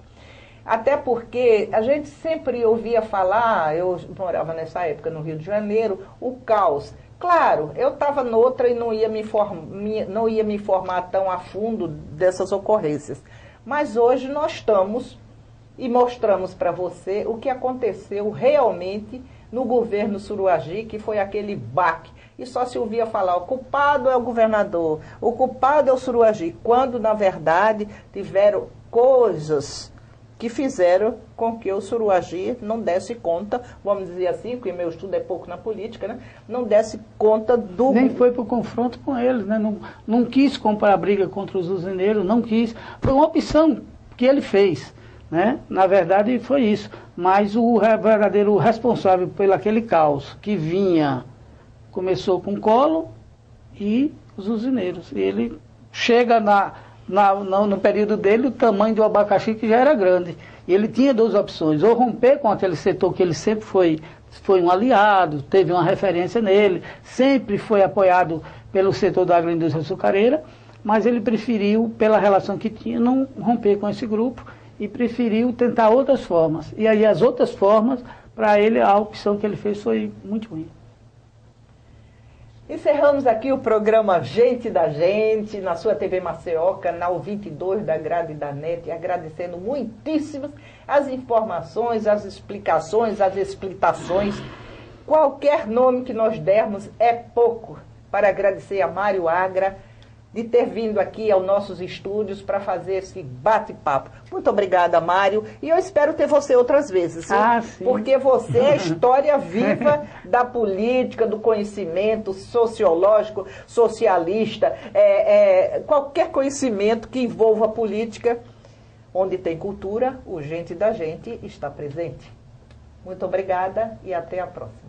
Até porque a gente sempre ouvia falar, eu morava nessa época no Rio de Janeiro, o caos. Claro, eu estava noutra e não ia, me inform, não ia me informar tão a fundo dessas ocorrências. Mas hoje nós estamos e mostramos para você o que aconteceu realmente no governo Suruagi, que foi aquele baque. E só se ouvia falar, o culpado é o governador, o culpado é o Suruagi, quando na verdade tiveram coisas que fizeram com que o Suruagi não desse conta, vamos dizer assim, porque meu estudo é pouco na política, né? não desse conta do... Nem foi para o confronto com eles, né? não, não quis comprar briga contra os usineiros, não quis. Foi uma opção que ele fez. Né? Na verdade foi isso. Mas o verdadeiro responsável pelo aquele caos que vinha, começou com o Colo e os usineiros. E ele chega na, na- na- no período dele o tamanho do abacaxi que já era grande. Ele tinha duas opções, ou romper com aquele setor que ele sempre foi, foi um aliado, teve uma referência nele, sempre foi apoiado pelo setor da agroindústria açucareira, mas ele preferiu, pela relação que tinha, não romper com esse grupo e preferiu tentar outras formas. E aí as outras formas, para ele, a opção que ele fez foi muito ruim. Encerramos aqui o programa Gente da Gente, na sua TV Maceió, canal 22 da Grade da NET, agradecendo muitíssimo as informações, as explicações, as explicações. Qualquer nome que nós dermos é pouco para agradecer a Mário Agra de ter vindo aqui aos nossos estúdios para fazer esse bate-papo. Muito obrigada, Mário, e eu espero ter você outras vezes. sim? Ah, sim. Porque você é a história viva da política, do conhecimento sociológico, socialista, é, é, qualquer conhecimento que envolva a política, onde tem cultura, o gente da gente está presente. Muito obrigada e até a próxima.